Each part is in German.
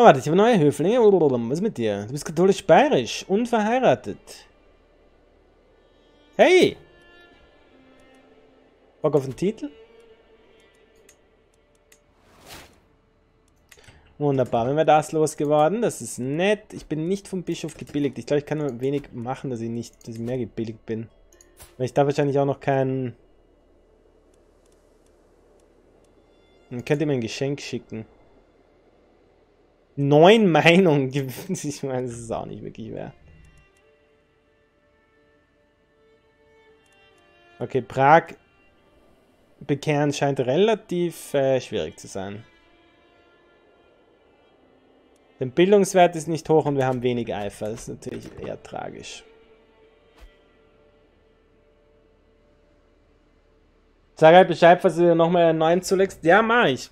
Oh, warte, ich habe neue Höflinge. Was ist mit dir? Du bist katholisch-bayerisch, unverheiratet. Hey! Bock auf den Titel? Wunderbar, wenn wir das losgeworden. Das ist nett. Ich bin nicht vom Bischof gebilligt. Ich glaube, ich kann nur wenig machen, dass ich nicht, dass ich mehr gebilligt bin. Weil ich da wahrscheinlich auch noch keinen... Man könnte mir ein Geschenk schicken. Neun Meinungen gewinnt. Ich meine, das ist auch nicht wirklich wer. Okay, Prag bekehren scheint relativ äh, schwierig zu sein. Der Bildungswert ist nicht hoch und wir haben wenig Eifer. Das ist natürlich eher tragisch. Sag halt Bescheid, falls du dir nochmal einen neuen zulegst. Ja, mach ich.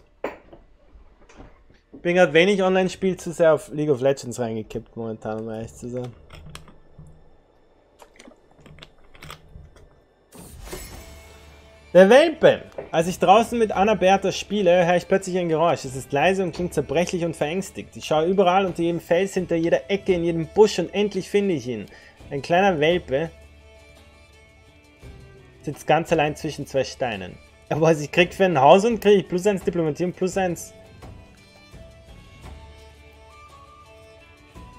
Bin gerade wenig Online-Spiel zu sehr auf League of Legends reingekippt momentan, um ehrlich zu sein. Der Welpe! Als ich draußen mit Anna Bertha spiele, höre ich plötzlich ein Geräusch. Es ist leise und klingt zerbrechlich und verängstigt. Ich schaue überall unter jedem Fels, hinter jeder Ecke, in jedem Busch und endlich finde ich ihn. Ein kleiner Welpe sitzt ganz allein zwischen zwei Steinen. Aber was ich krieg für ein Haus und kriege ich plus eins Diplomatie und plus eins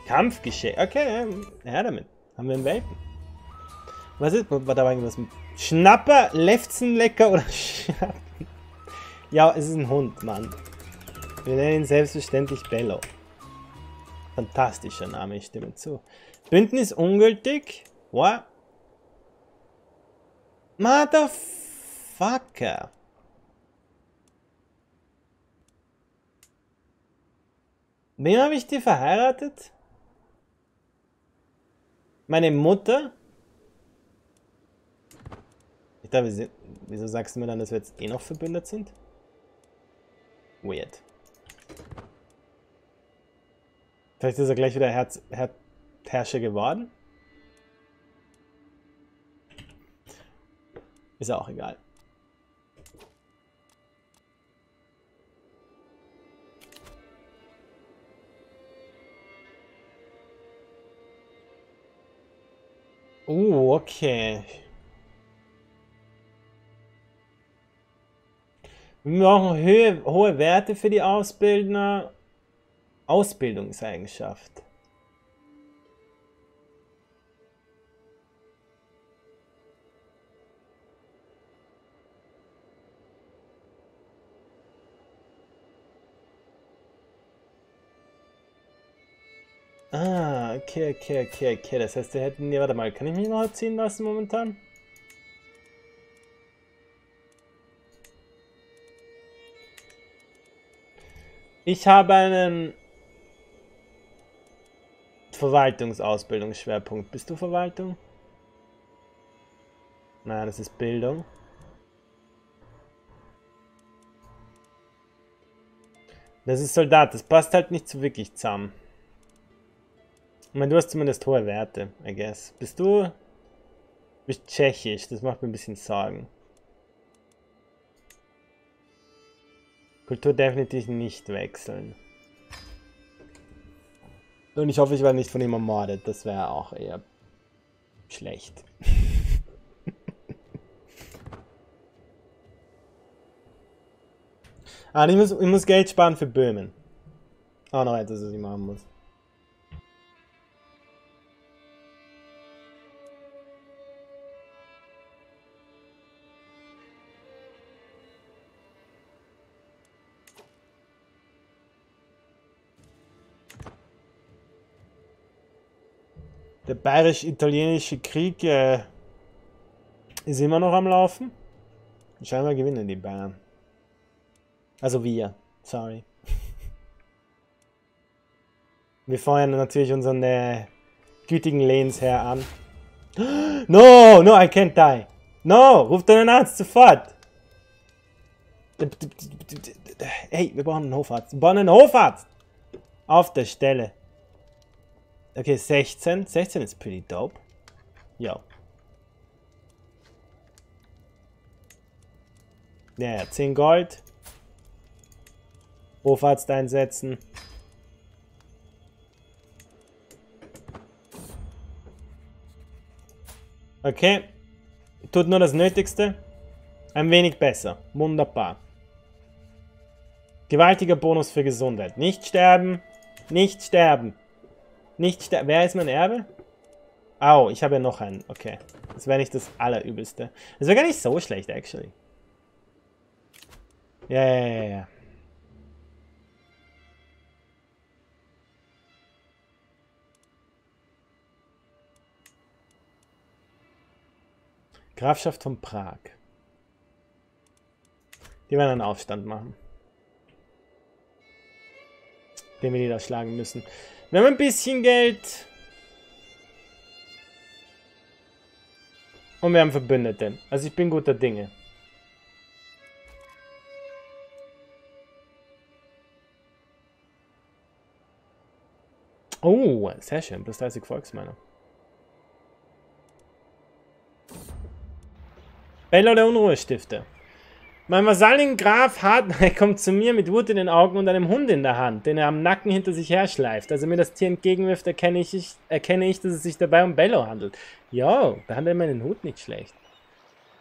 Kampfgeschenk. Okay, ja, damit. Haben wir einen Welpen. Was ist? War da irgendwas mit Schnapper, Lefzenlecker oder Schnappen? Ja, es ist ein Hund, Mann. Wir nennen ihn selbstverständlich Bello. Fantastischer Name, ich stimme zu. Bündnis ungültig? What? Motherfucker. Wem habe ich dir verheiratet? Meine Mutter? Ich dachte, wieso sagst du mir dann, dass wir jetzt eh noch verbündet sind? Weird. Vielleicht ist er gleich wieder Herz, Her Herrscher geworden? Ist auch egal. Oh, okay. Wir brauchen Höhe, hohe Werte für die Ausbildner. Ausbildungseigenschaft. Ah, okay, okay, okay, okay. Das heißt, wir hätten... Ja, warte mal, kann ich mich noch erziehen lassen momentan? Ich habe einen Verwaltungsausbildungsschwerpunkt. Bist du Verwaltung? Nein, das ist Bildung. Das ist Soldat, das passt halt nicht so wirklich zusammen. Ich meine, du hast zumindest hohe Werte, I guess. Bist du... Bist tschechisch, das macht mir ein bisschen Sorgen. Kultur definitiv nicht wechseln. Und ich hoffe, ich werde nicht von ihm ermordet. Das wäre auch eher schlecht. ah, ich muss, ich muss Geld sparen für Böhmen. Auch noch etwas, was ich machen muss. Der bayerisch-italienische Krieg äh, ist immer noch am Laufen. Scheinbar gewinnen die Bayern. Also wir. Sorry. Wir feuern natürlich unseren äh, gütigen Lehnsherr an. No, no, I can't die. No, ruf deinen Arzt sofort. Hey, wir brauchen einen Hofarzt. Wir brauchen einen Hofarzt. Auf der Stelle. Okay, 16. 16 ist pretty dope. Ja. Naja, 10 Gold. Hofarzt einsetzen. Okay. Tut nur das Nötigste. Ein wenig besser. Wunderbar. Gewaltiger Bonus für Gesundheit. Nicht sterben. Nicht sterben. Nicht sterben. Wer ist mein Erbe? Au, ich habe ja noch einen. Okay. Das wäre nicht das Allerübelste. Das wäre gar nicht so schlecht, actually. Ja, ja, ja, ja. Grafschaft von Prag. Die werden einen Aufstand machen. Den wir niederschlagen müssen. Wir haben ein bisschen Geld. Und wir haben Verbündete. Also ich bin guter Dinge. Oh, sehr schön. Plus 30 Volksmänner. Bello der Unruhestifter. Mein Vasallin Graf Hartnell kommt zu mir mit Wut in den Augen und einem Hund in der Hand, den er am Nacken hinter sich herschleift. Als er mir das Tier entgegenwirft, erkenne ich, erkenne ich, dass es sich dabei um Bello handelt. Ja, da er meinen Hut nicht schlecht.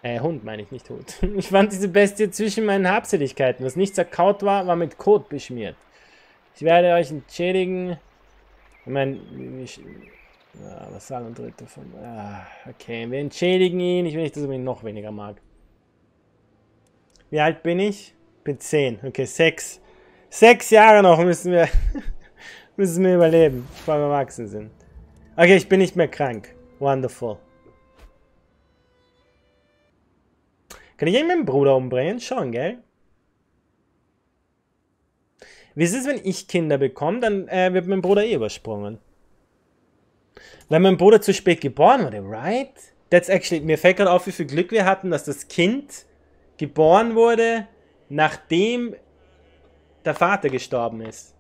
Äh, Hund meine ich, nicht Hut. Ich fand diese Bestie zwischen meinen Habseligkeiten. Was nicht zerkaut war, war mit Kot beschmiert. Ich werde euch entschädigen. Ich meine, ich, ja, Vasall und Dritte von... Ah, okay, wir entschädigen ihn. Ich will nicht, dass er mich noch weniger mag. Wie alt bin ich? Bin 10. Okay, 6. Sechs Jahre noch müssen wir, müssen wir überleben, bevor wir erwachsen sind. Okay, ich bin nicht mehr krank. Wonderful. Kann ich eigentlich meinen Bruder umbringen? Schon, gell? Wie ist es, wenn ich Kinder bekomme? Dann äh, wird mein Bruder eh übersprungen. Weil mein Bruder zu spät geboren wurde, right? That's actually, mir fällt gerade auf, wie viel Glück wir hatten, dass das Kind geboren wurde, nachdem der Vater gestorben ist.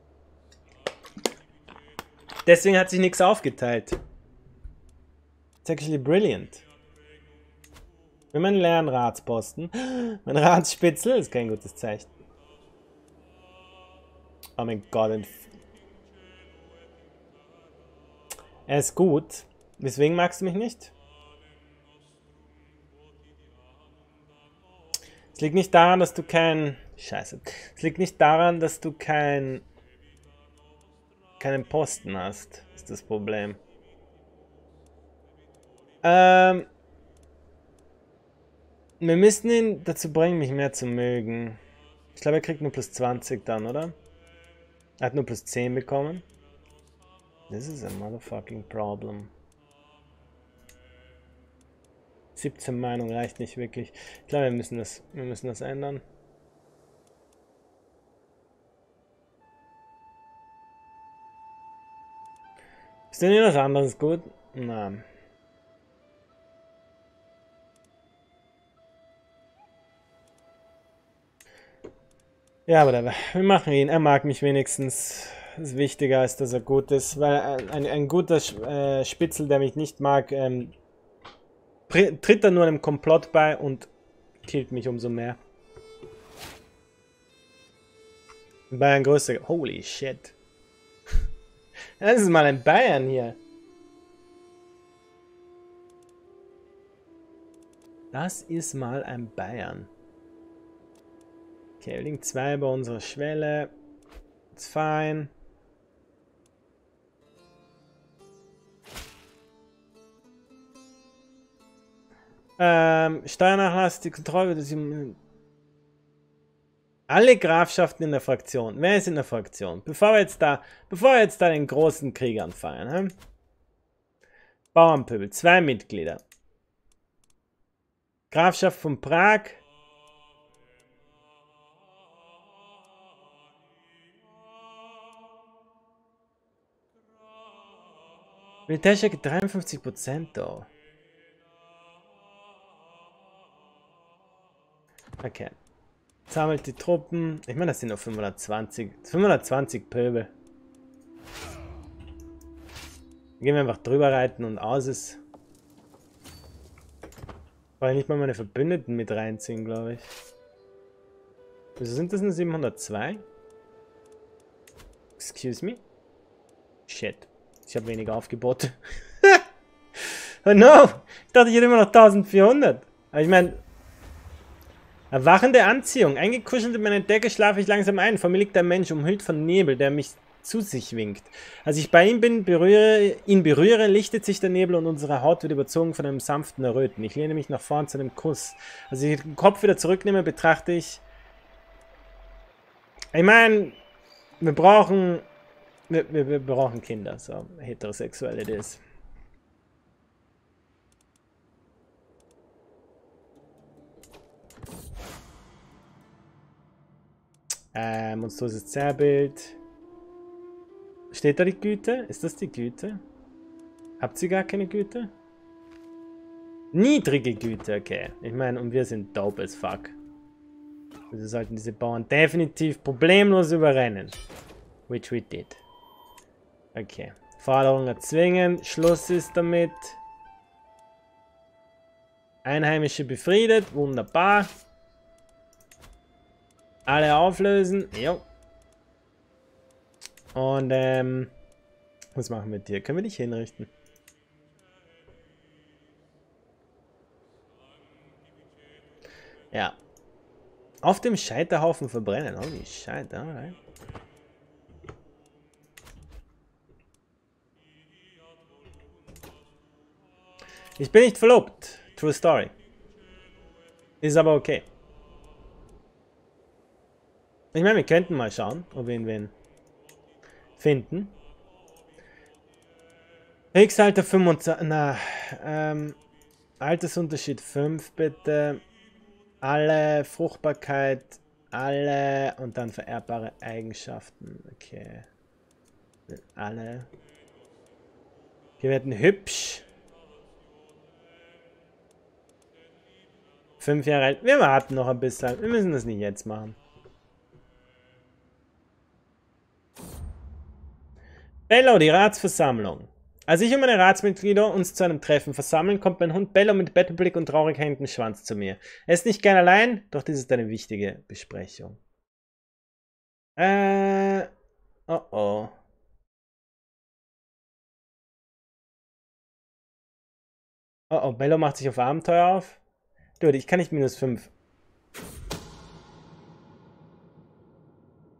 Deswegen hat sich nichts aufgeteilt. It's actually brilliant. Wenn man lernen Ratsposten. Mein Ratsspitzel ist kein gutes Zeichen. Oh mein Gott. Er ist gut. Weswegen magst du mich nicht? Es liegt nicht daran, dass du kein... Scheiße. Es liegt nicht daran, dass du kein... keinen Posten hast. Ist das Problem. Ähm... Wir müssen ihn dazu bringen, mich mehr zu mögen. Ich glaube, er kriegt nur plus 20 dann, oder? Er hat nur plus 10 bekommen. This is a motherfucking problem. 17 Meinung reicht nicht wirklich. Ich glaube, wir müssen das, wir müssen das ändern. Ist denn hier was anderes gut? Nein. Ja, aber wir machen ihn. Er mag mich wenigstens. Ist wichtiger, als dass er gut ist. Weil ein, ein guter äh, Spitzel, der mich nicht mag, ähm, tritt er nur einem Komplott bei und killt mich umso mehr. Bayern größer. Holy shit. Das ist mal ein Bayern hier. Das ist mal ein Bayern. Okay, Link 2 bei unserer Schwelle. It's fine. Ähm, Steuernachlass, die Kontrolle des alle Grafschaften in der Fraktion. Wer ist in der Fraktion? Bevor wir jetzt da, bevor wir jetzt da den großen Krieg anfangen. He? Bauernpöbel, zwei Mitglieder. Grafschaft von Prag. Militärstärke 53% da. Okay. Sammelt die Truppen. Ich meine, das sind nur 520. 520 Pöbel. Gehen wir einfach drüber reiten und aus ist. Weil nicht mal meine Verbündeten mit reinziehen, glaube ich. Wieso sind das nur 702? Excuse me? Shit. Ich habe weniger Aufgebote. Oh no! Ich dachte, ich hätte immer noch 1400. Aber ich meine, Erwachende Anziehung. Eingekuschelt in meine Decke schlafe ich langsam ein. Vor mir liegt ein Mensch umhüllt von Nebel, der mich zu sich winkt. Als ich bei ihm bin, berühre, ihn berühre, lichtet sich der Nebel und unsere Haut wird überzogen von einem sanften Erröten. Ich lehne mich nach vorn zu einem Kuss. Als ich den Kopf wieder zurücknehme, betrachte ich... Ich meine, wir brauchen... Wir, wir, wir brauchen Kinder, so heterosexuell it is. Äh, monströses Zerrbild. Steht da die Güte? Ist das die Güte? Habt ihr gar keine Güte? Niedrige Güte, okay. Ich meine, und wir sind dope as fuck. Wir sollten diese Bauern definitiv problemlos überrennen. Which we did. Okay. Forderung erzwingen. Schluss ist damit. Einheimische befriedet. Wunderbar. Alle auflösen. Jo. Und, ähm, was machen wir mit dir? Können wir dich hinrichten? Ja. Auf dem Scheiterhaufen verbrennen. Holy shit, alright. Ich bin nicht verlobt. True Story. Ist aber okay. Ich meine, wir könnten mal schauen, ob wir ihn wen finden. Höchstalter 25. Na, ähm, Altersunterschied 5 bitte. Alle Fruchtbarkeit, alle und dann vererbbare Eigenschaften. Okay. Alle. Wir werden hübsch. Fünf Jahre alt. Wir warten noch ein bisschen. Wir müssen das nicht jetzt machen. Bello, die Ratsversammlung. Als ich und meine Ratsmitglieder uns zu einem Treffen versammeln, kommt mein Hund Bello mit Bettelblick und traurig hängenden Schwanz zu mir. Er ist nicht gern allein, doch dies ist eine wichtige Besprechung. Äh. Oh oh. Oh oh, Bello macht sich auf Abenteuer auf. Dude, ich kann nicht minus 5.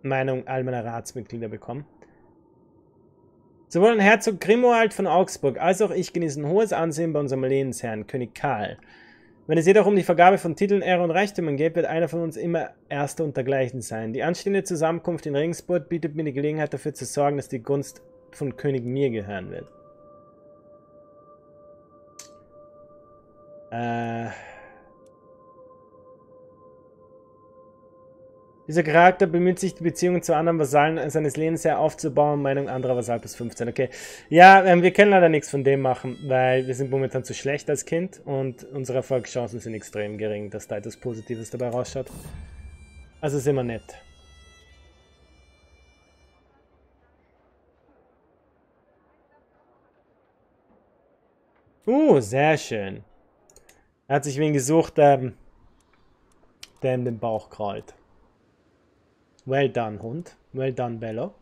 Meinung all meiner Ratsmitglieder bekommen. Sowohl ein Herzog Grimoald von Augsburg als auch ich genießen hohes Ansehen bei unserem Lehensherrn, König Karl. Wenn es jedoch um die Vergabe von Titeln, Ehre und Reichtümern geht, wird einer von uns immer Erster und dergleichen sein. Die anstehende Zusammenkunft in Regensburg bietet mir die Gelegenheit dafür zu sorgen, dass die Gunst von König mir gehören wird. Äh... Dieser Charakter bemüht sich, die Beziehungen zu anderen Vasallen seines Lebens sehr aufzubauen. Meinung anderer Vasall bis 15. Okay. Ja, ähm, wir können leider nichts von dem machen, weil wir sind momentan zu schlecht als Kind und unsere Erfolgschancen sind extrem gering, dass da etwas Positives dabei rausschaut. Also sind wir nett. Uh, sehr schön. Er hat sich wen gesucht, ähm, der ihm den Bauch krallt. Well done, Hund. Well done, Bello.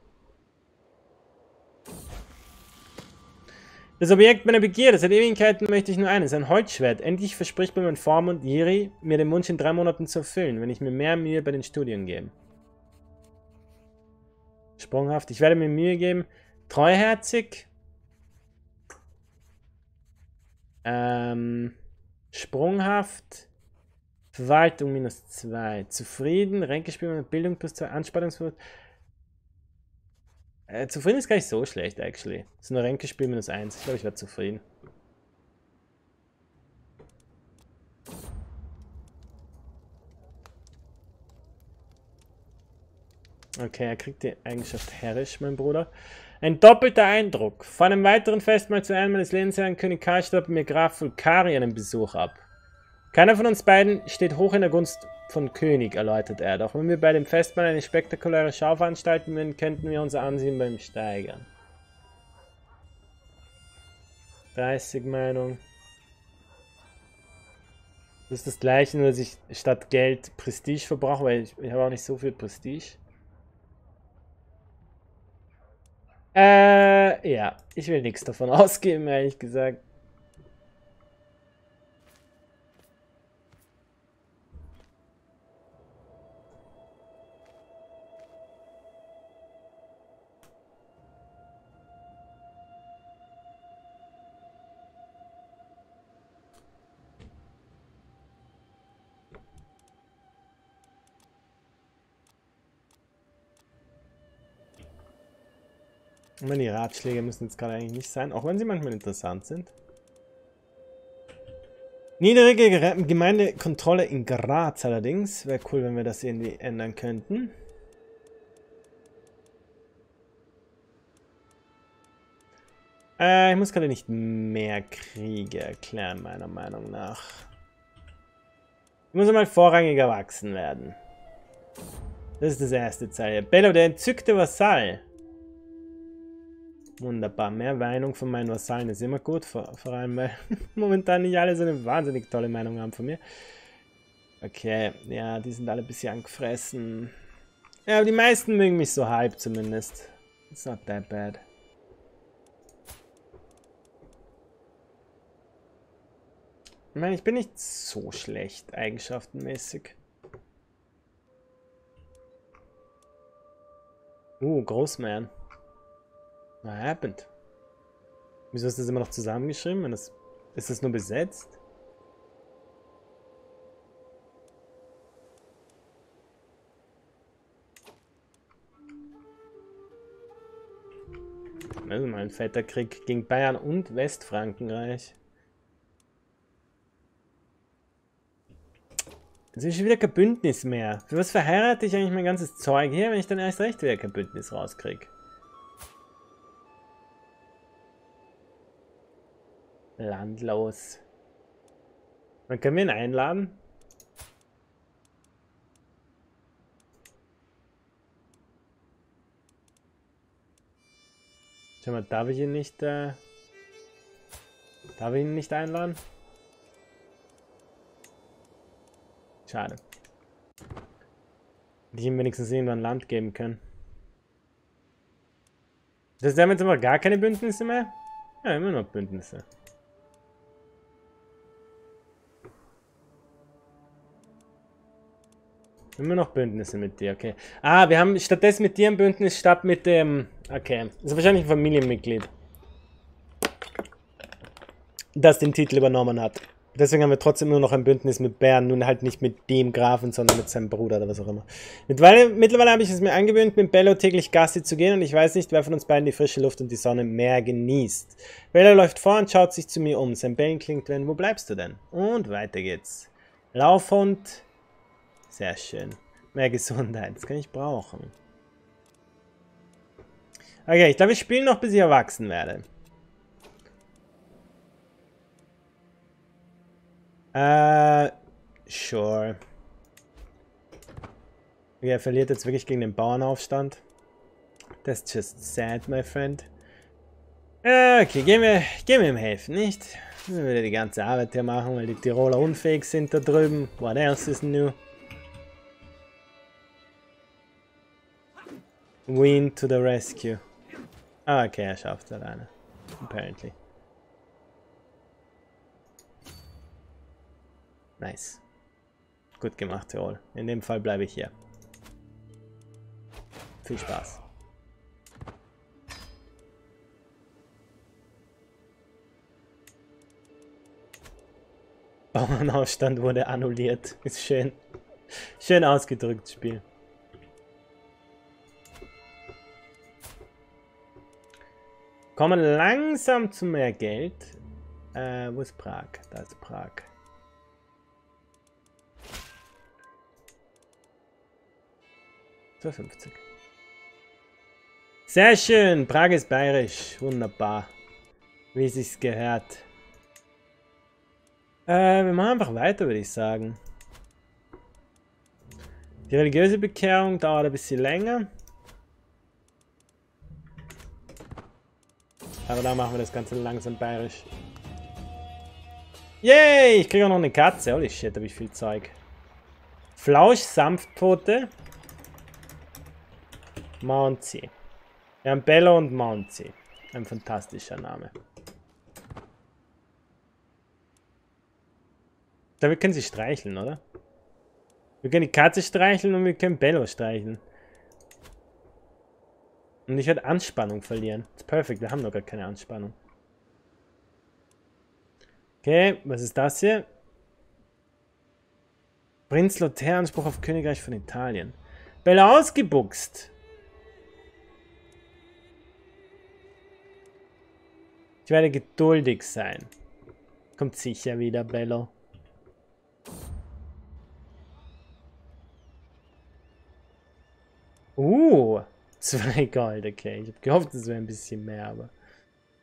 Das Objekt meiner Begierde. Seit Ewigkeiten möchte ich nur eines, ein Holzschwert. Endlich verspricht mir mein Vormund Jiri, mir den Wunsch in drei Monaten zu erfüllen, wenn ich mir mehr Mühe bei den Studien gebe. Sprunghaft. Ich werde mir Mühe geben. Treuherzig. Ähm, sprunghaft. Verwaltung minus 2. Zufrieden. Ränkespiel mit Bildung plus 2. Anspannungswurf. Äh, zufrieden ist gar nicht so schlecht, actually. Das ist nur Ränkespiel minus 1. Ich glaube, ich werde zufrieden. Okay, er kriegt die Eigenschaft herrisch, mein Bruder. Ein doppelter Eindruck. Vor einem weiteren Festmahl zu einem meines Lebensherrn König Karl mir Graf Vulkari einen Besuch ab. Keiner von uns beiden steht hoch in der Gunst von König, erläutert er. Doch wenn wir bei dem Festmahl eine spektakuläre Schau veranstalten würden, könnten wir unser Ansehen beim steigern. 30 Meinung. Das ist das gleiche, nur dass ich statt Geld Prestige verbrauche, weil ich, ich habe auch nicht so viel Prestige. Äh, ja. Ich will nichts davon ausgeben, ehrlich gesagt. Und die Ratschläge müssen jetzt gerade eigentlich nicht sein, auch wenn sie manchmal interessant sind. Niedrige Gemeindekontrolle in Graz allerdings. Wäre cool, wenn wir das irgendwie ändern könnten. Äh, ich muss gerade nicht mehr Kriege erklären, meiner Meinung nach. Ich muss einmal vorrangig erwachsen werden. Das ist das erste Zeichen. Bello, der entzückte Vasall. Wunderbar. Mehr Meinung von meinen Vasallen ist immer gut. Vor, vor allem, weil momentan nicht alle so eine wahnsinnig tolle Meinung haben von mir. Okay, ja, die sind alle ein bisschen angefressen. Ja, aber die meisten mögen mich so halb zumindest. It's not that bad. Ich meine, ich bin nicht so schlecht, eigenschaftenmäßig. Uh, Großmann. What happened? Wieso ist das immer noch zusammengeschrieben? Das, ist das nur besetzt? Also mal ein fetter Krieg gegen Bayern und Westfrankenreich. Jetzt ist schon wieder kein Bündnis mehr. Für was verheirate ich eigentlich mein ganzes Zeug hier, wenn ich dann erst recht wieder kein Bündnis rauskriege? Landlos. Dann können wir ihn einladen. Schau mal, darf ich ihn nicht, äh, darf ich ihn nicht einladen? Schade. Hätte ich ihm wenigstens irgendwann Land geben können. Das haben jetzt aber gar keine Bündnisse mehr? Ja, immer noch Bündnisse. Immer noch Bündnisse mit dir, okay. Ah, wir haben stattdessen mit dir ein Bündnis statt mit dem... Okay, das ist wahrscheinlich ein Familienmitglied. Das den Titel übernommen hat. Deswegen haben wir trotzdem nur noch ein Bündnis mit Bern, nun halt nicht mit dem Grafen, sondern mit seinem Bruder oder was auch immer. Mittlerweile, mittlerweile habe ich es mir angewöhnt, mit Bello täglich Gassi zu gehen und ich weiß nicht, wer von uns beiden die frische Luft und die Sonne mehr genießt. Bello läuft vor und schaut sich zu mir um. Sein Bellen klingt, wenn, wo bleibst du denn? Und weiter geht's. Laufhund. Sehr schön. Mehr Gesundheit, das kann ich brauchen. Okay, ich glaube, ich spiele noch, bis ich erwachsen werde. Äh, sure. Okay, er verliert jetzt wirklich gegen den Bauernaufstand. That's just sad, my friend. Okay, gehen wir, gehen wir ihm helfen, nicht? Wir wieder die ganze Arbeit hier machen, weil die Tiroler unfähig sind da drüben. What else is new? Win to the rescue. Ah, okay, er schafft es alleine. Apparently. Nice. Gut gemacht, Tirol. In dem Fall bleibe ich hier. Viel Spaß. Bauernaufstand wurde annulliert. Ist schön. Schön ausgedrückt, Spiel. Kommen langsam zu mehr Geld. Äh, wo ist Prag? Da ist Prag. Für 50. Sehr schön. Prag ist bayerisch. Wunderbar. Wie es sich gehört. Äh, wir machen einfach weiter, würde ich sagen. Die religiöse Bekehrung dauert ein bisschen länger. Aber da machen wir das Ganze langsam bayerisch. Yay! Ich kriege auch noch eine Katze. Holy shit, habe ich viel Zeug. Flausch, Sanftpfote. Mountsy. Wir haben Bello und Mountsy. Ein fantastischer Name. Damit können sie streicheln, oder? Wir können die Katze streicheln und wir können Bello streicheln. Und ich werde Anspannung verlieren. Das ist perfekt, wir haben noch gar keine Anspannung. Okay, was ist das hier? Prinz Lothair, Anspruch auf Königreich von Italien. Bella ausgebuchst. Ich werde geduldig sein. Kommt sicher wieder, Bello. Uh, zwei Gold, okay. Ich habe gehofft, es wäre ein bisschen mehr, aber...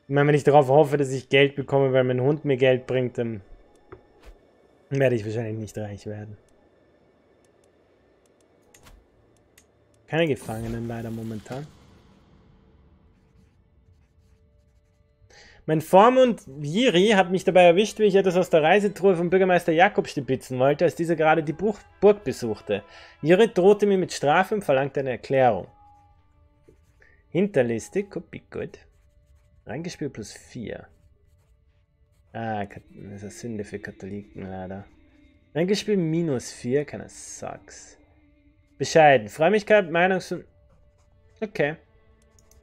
Ich meine, wenn ich darauf hoffe, dass ich Geld bekomme, weil mein Hund mir Geld bringt, dann werde ich wahrscheinlich nicht reich werden. Keine Gefangenen leider momentan. Mein Vormund Jiri hat mich dabei erwischt, wie ich etwas aus der Reisetruhe von Bürgermeister Jakob stibitzen wollte, als dieser gerade die Burg besuchte. Jiri drohte mir mit Strafe und verlangte eine Erklärung. Hinterliste, Kopie gut. Reingespielt plus 4. Ah, das ist eine Sünde für Katholiken leider. Reingespielt minus 4, keine Sucks. Bescheiden. Frömmigkeit, Meinungs... Okay.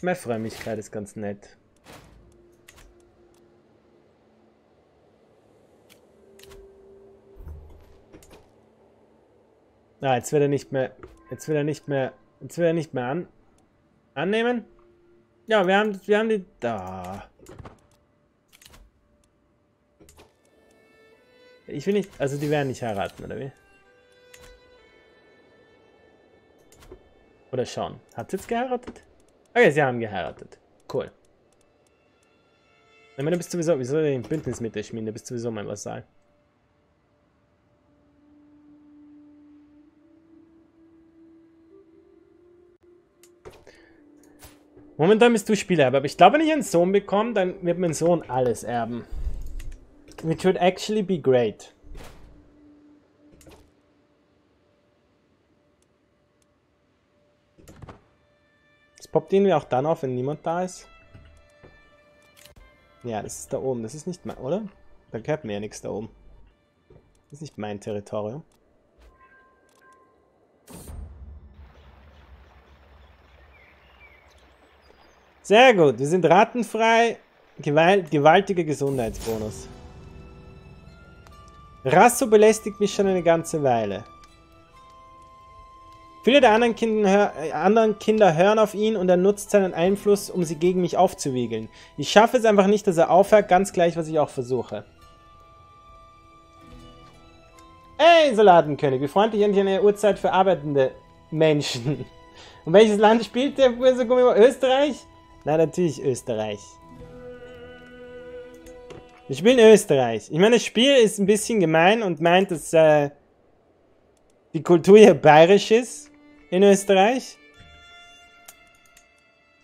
Mehr Frömmigkeit ist ganz nett. Ah, jetzt wird er nicht mehr. Jetzt will er nicht mehr. Jetzt will er nicht mehr an. Annehmen? Ja, wir haben. Wir haben die. Da. Ich will nicht. Also die werden nicht heiraten, oder wie? Oder schauen. Hat sie jetzt geheiratet? Okay, sie haben geheiratet. Cool. Ich meine, du bist sowieso. Wieso ein Bündnis mit der Schmiede? Du bist sowieso mein Vasall. Momentan bist du Spielerbe, aber ich glaube, wenn ich einen Sohn bekomme, dann wird mein Sohn alles erben. Which would actually be great. Es poppt irgendwie auch dann auf, wenn niemand da ist. Ja, das ist da oben. Das ist nicht mein, oder? Da gehört mir ja nichts da oben. Das ist nicht mein Territorium. Sehr gut, wir sind ratenfrei. Gewalt, gewaltiger Gesundheitsbonus. Rasso belästigt mich schon eine ganze Weile. Viele der anderen Kinder, äh, anderen Kinder hören auf ihn und er nutzt seinen Einfluss, um sie gegen mich aufzuwiegeln. Ich schaffe es einfach nicht, dass er aufhört, ganz gleich, was ich auch versuche. Hey, Salatenkönig, wie freundlich endlich eine Uhrzeit für arbeitende Menschen. Und welches Land spielt der Gummi? Österreich? Na, natürlich Österreich. Wir spielen Österreich. Ich meine, das Spiel ist ein bisschen gemein und meint, dass äh, die Kultur hier bayerisch ist in Österreich.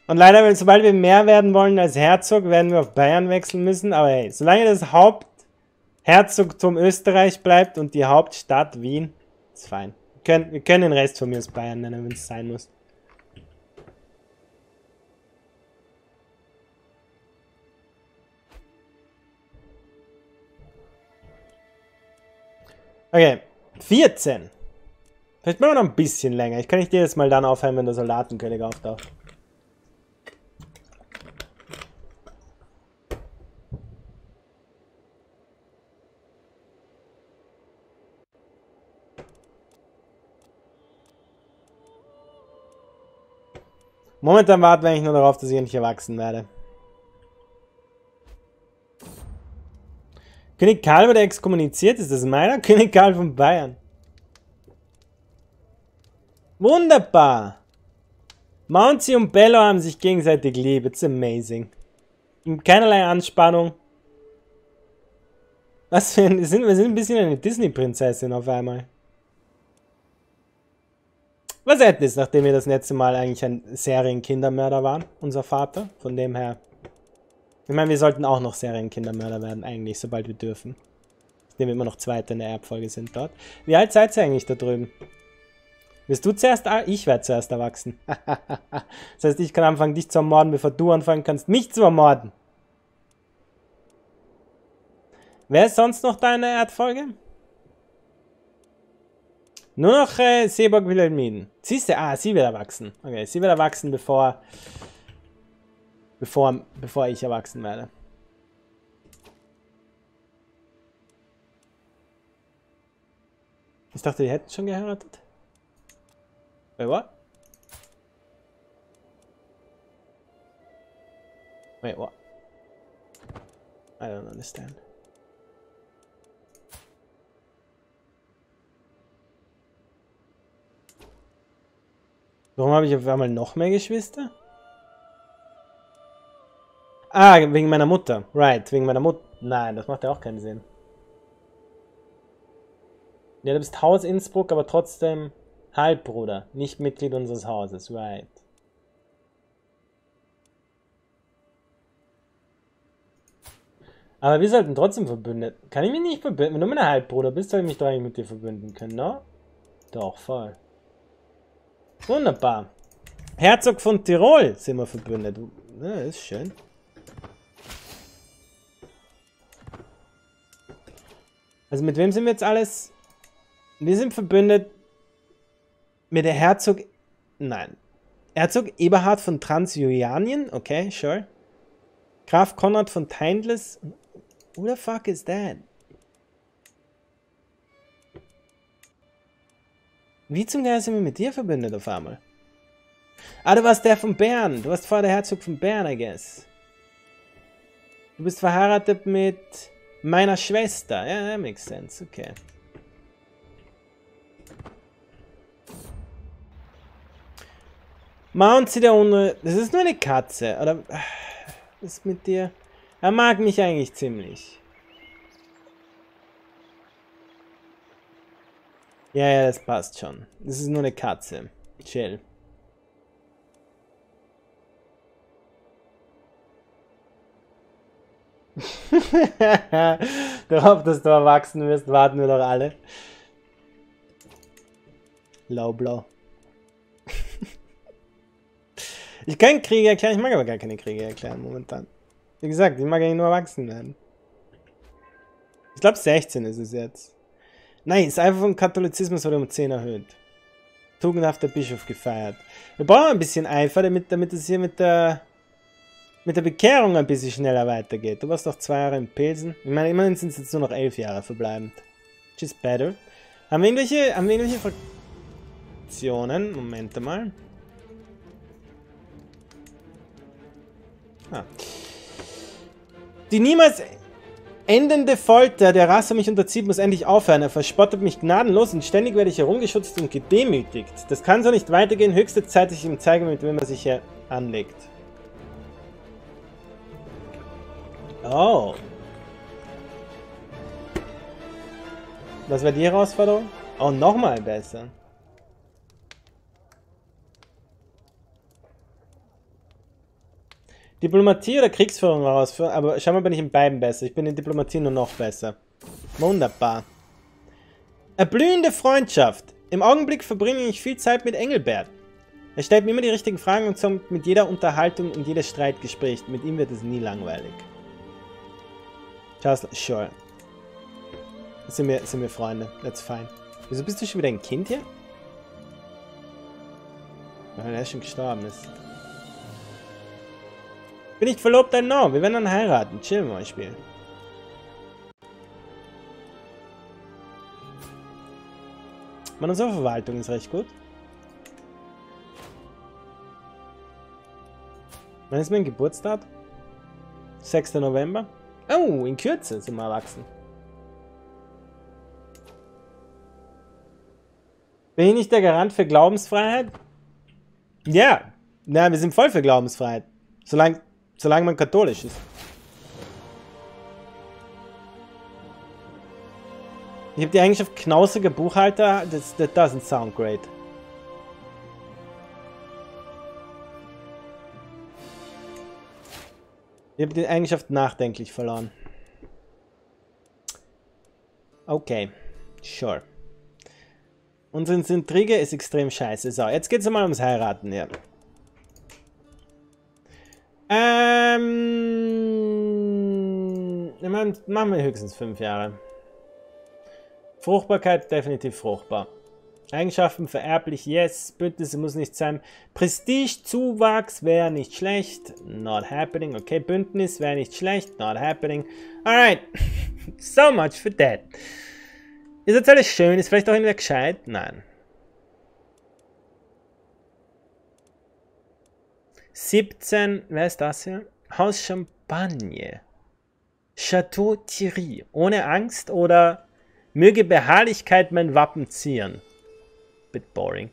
Und leider, sobald wir mehr werden wollen als Herzog, werden wir auf Bayern wechseln müssen. Aber hey, solange das Hauptherzogtum Österreich bleibt und die Hauptstadt Wien, ist fein. Wir können, wir können den Rest von mir aus Bayern nennen, wenn es sein muss. Okay, 14. Vielleicht machen wir noch ein bisschen länger. Ich kann nicht jedes Mal dann aufhören, wenn der Soldatenkönig auftaucht. Momentan warten wir eigentlich nur darauf, dass ich endlich erwachsen werde. König Karl wurde exkommuniziert. Ist das meiner? König Karl von Bayern. Wunderbar. Mounty und Bello haben sich gegenseitig lieb. It's amazing. Keinerlei Anspannung. Was für ein... Sind, wir sind ein bisschen eine Disney-Prinzessin auf einmal. Was hätten ist, nachdem wir das letzte Mal eigentlich ein Serienkindermörder waren, unser Vater. Von dem her ich meine, wir sollten auch noch Serienkindermörder werden, eigentlich, sobald wir dürfen. Indem wir immer noch Zweite in der Erbfolge sind dort. Wie alt seid ihr eigentlich da drüben? Wirst du zuerst... Ich werde zuerst erwachsen. das heißt, ich kann anfangen, dich zu ermorden, bevor du anfangen kannst, mich zu ermorden. Wer ist sonst noch da in der Erdfolge? Nur noch äh, Seeborg Wilhelminen. Siehst du? Ah, sie wird erwachsen. Okay, sie wird erwachsen, bevor Bevor, bevor ich erwachsen werde. Ich dachte, die hätten schon geheiratet. Wait, what? Wait, what? I don't understand. Warum habe ich auf einmal noch mehr Geschwister? Ah, wegen meiner Mutter. Right, wegen meiner Mutter. Nein, das macht ja auch keinen Sinn. Ja, du bist Haus Innsbruck, aber trotzdem Halbbruder, nicht Mitglied unseres Hauses. Right. Aber wir sollten trotzdem verbündet. Kann ich mich nicht verbünden? Wenn du mein Halbbruder bist, soll ich mich doch eigentlich mit dir verbünden können, ne? Doch, voll. Wunderbar. Herzog von Tirol sind wir verbündet. Ja, ist schön. Also mit wem sind wir jetzt alles? Wir sind verbündet mit der Herzog... Nein. Herzog Eberhard von Transjulianien. Okay, sure. Graf Konrad von Teindles. Who the fuck is that? Wie zum Geier sind wir mit dir verbündet auf einmal? Ah, du warst der von Bern. Du warst vorher der Herzog von Bern, I guess. Du bist verheiratet mit meiner Schwester. Ja, that makes sense. Okay. Mount sie der Unruhe. Das ist nur eine Katze. Oder. Was ist mit dir? Er mag mich eigentlich ziemlich. Ja, ja, das passt schon. Das ist nur eine Katze. Chill. Darauf, dass du erwachsen wirst, warten wir doch alle. Blow. ich kann Kriege erklären, ich mag aber gar keine Kriege erklären momentan. Wie gesagt, ich mag eigentlich nur erwachsen werden. Ich glaube 16 ist es jetzt. Nein, das Eifer vom Katholizismus wurde um 10 erhöht. Tugendhafter Bischof gefeiert. Wir brauchen ein bisschen Eifer, damit, damit es hier mit der, mit der Bekehrung ein bisschen schneller weitergeht. Du warst doch zwei Jahre in Pilsen. Ich meine, immerhin sind es jetzt nur noch elf Jahre verbleibend. Which is better. Haben wir irgendwelche, haben wir irgendwelche Fraktionen? Moment mal. Ah. Die niemals endende Folter, der Rasse mich unterzieht, muss endlich aufhören. Er verspottet mich gnadenlos und ständig werde ich herumgeschützt und gedemütigt. Das kann so nicht weitergehen. Höchste Zeit, dass ich ihm zeige, mit wem er sich hier anlegt. Oh. Was war die Herausforderung? Oh, nochmal besser. Diplomatie oder Kriegsführung herausführen, aber schau mal, bin ich in beiden besser. Ich bin in Diplomatie nur noch besser. Wunderbar. Erblühende Freundschaft. Im Augenblick verbringe ich viel Zeit mit Engelbert. Er stellt mir immer die richtigen Fragen und somit mit jeder Unterhaltung und jedes Streitgespräch. Mit ihm wird es nie langweilig. Charles, sure. Sind wir, sind wir Freunde. That's fine. Wieso bist du schon wieder ein Kind hier? Weil er schon gestorben ist. Bin ich verlobt? Nein, no. Wir werden dann heiraten. Wir ein Spiel. Meine unsere Verwaltung ist recht gut. Wann ist mein Geburtstag? 6. November. Oh, in Kürze sind wir erwachsen. Bin ich nicht der Garant für Glaubensfreiheit? Ja. Na, wir sind voll für Glaubensfreiheit. Solange Solange man katholisch ist. Ich habe die Eigenschaft knausiger Buchhalter. Das, that doesn't sound great. Ich habe die Eigenschaft nachdenklich verloren. Okay. Sure. Unsere Intrige ist extrem scheiße. So, jetzt geht es mal ums Heiraten, ja. Ähm, machen wir höchstens fünf Jahre. Fruchtbarkeit definitiv fruchtbar. Eigenschaften vererblich, yes. Bündnisse muss nicht sein. Prestige-Zuwachs wäre nicht schlecht. Not happening. Okay, Bündnis wäre nicht schlecht. Not happening. Alright. so much for that. Ist jetzt alles schön? Ist vielleicht auch irgendwer gescheit? Nein. 17, wer ist das hier? Haus Champagne. Chateau Thierry. Ohne Angst oder möge Beharrlichkeit mein Wappen zieren. Bit boring.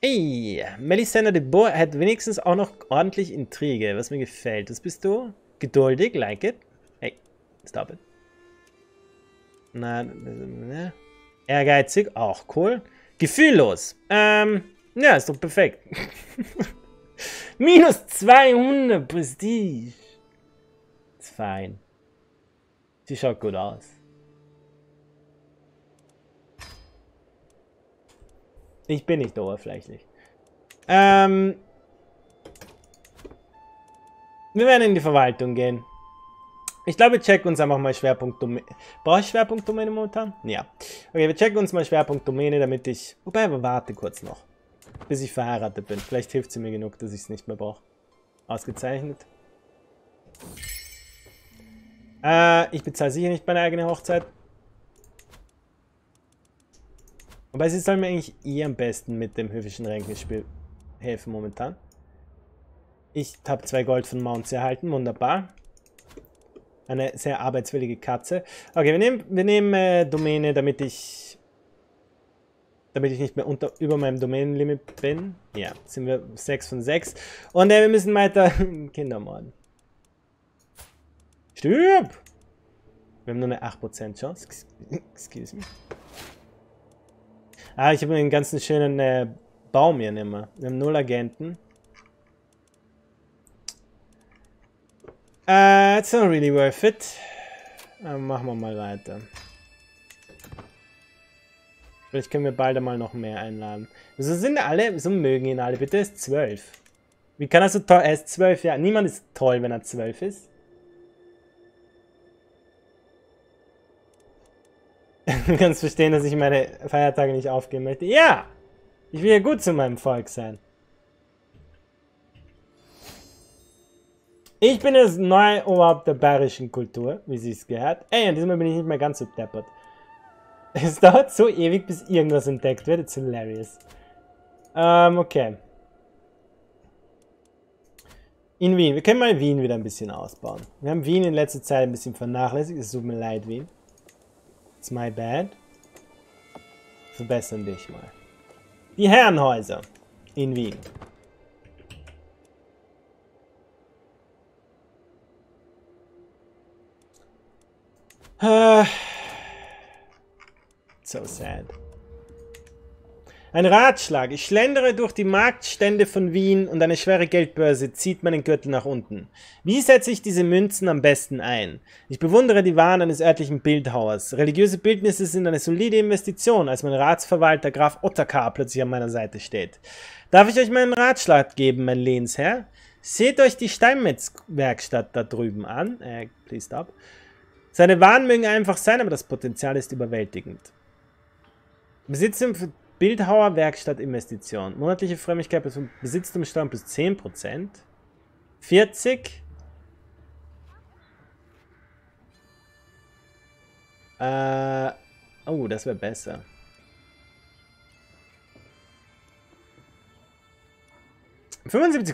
Ey, Melisandre de Boer hat wenigstens auch noch ordentlich Intrige, was mir gefällt. Was bist du? Geduldig, like it. Hey, stop it. Na, ne? Ehrgeizig, auch cool. Gefühllos. Ähm, ja, ist doch perfekt. Minus 200 Prestige. Ist fein. Sie schaut gut aus. Ich bin nicht oberflächlich. Ähm, wir werden in die Verwaltung gehen. Ich glaube, wir checken uns einfach mal Schwerpunkt Domäne. Brauche ich Schwerpunkt Domäne momentan? Ja. Okay, wir checken uns mal Schwerpunkt Domäne, damit ich... Wobei, aber warte kurz noch. Bis ich verheiratet bin. Vielleicht hilft sie mir genug, dass ich es nicht mehr brauche. Ausgezeichnet. Äh, ich bezahle sicher nicht meine eigene Hochzeit. Wobei sie soll mir eigentlich eh am besten mit dem höfischen Ränkenspiel helfen momentan. Ich habe zwei Gold von Mounts erhalten, wunderbar. Eine sehr arbeitswillige Katze. Okay, wir nehmen, wir nehmen äh, Domäne, damit ich damit ich nicht mehr unter über meinem Domänenlimit bin. Ja, sind wir 6 von 6. Und äh, wir müssen weiter Kinder morden. Stirb! Wir haben nur eine 8% Chance. Excuse me. Ah, ich habe einen ganzen schönen äh, Baum hier nicht mehr. Wir haben null Agenten. Uh, it's not really worth it. Uh, machen wir mal weiter. Vielleicht können wir bald einmal noch mehr einladen. Wieso sind alle, wieso mögen ihn alle? Bitte, er ist 12. Wie kann er so toll, er ist 12, ja. Niemand ist toll, wenn er 12 ist. Du kannst verstehen, dass ich meine Feiertage nicht aufgeben möchte. Ja! Ich will ja gut zu meinem Volk sein. Ich bin das neue Oberhaupt der bayerischen Kultur, wie sie es gehört. Ey, und diesmal bin ich nicht mehr ganz so deppert. Es dauert so ewig, bis irgendwas entdeckt wird. It's hilarious. Ähm, okay. In Wien. Wir können mal Wien wieder ein bisschen ausbauen. Wir haben Wien in letzter Zeit ein bisschen vernachlässigt. Es tut mir leid, Wien. It's my bad. Verbessern dich mal. Die Herrenhäuser in Wien. Uh, so sad. Ein Ratschlag. Ich schlendere durch die Marktstände von Wien und eine schwere Geldbörse zieht meinen Gürtel nach unten. Wie setze ich diese Münzen am besten ein? Ich bewundere die Waren eines örtlichen Bildhauers. Religiöse Bildnisse sind eine solide Investition, als mein Ratsverwalter Graf Ottakar plötzlich an meiner Seite steht. Darf ich euch meinen Ratschlag geben, mein Lehnsherr? Seht euch die Steinmetzwerkstatt da drüben an. Äh, please stop. Seine Waren mögen einfach sein, aber das Potenzial ist überwältigend. Besitztum für Bildhauer Werkstatt Investition. Monatliche Frömmigkeit bis Besitztumsstand bis 10%. 40. Äh, oh, das wäre besser.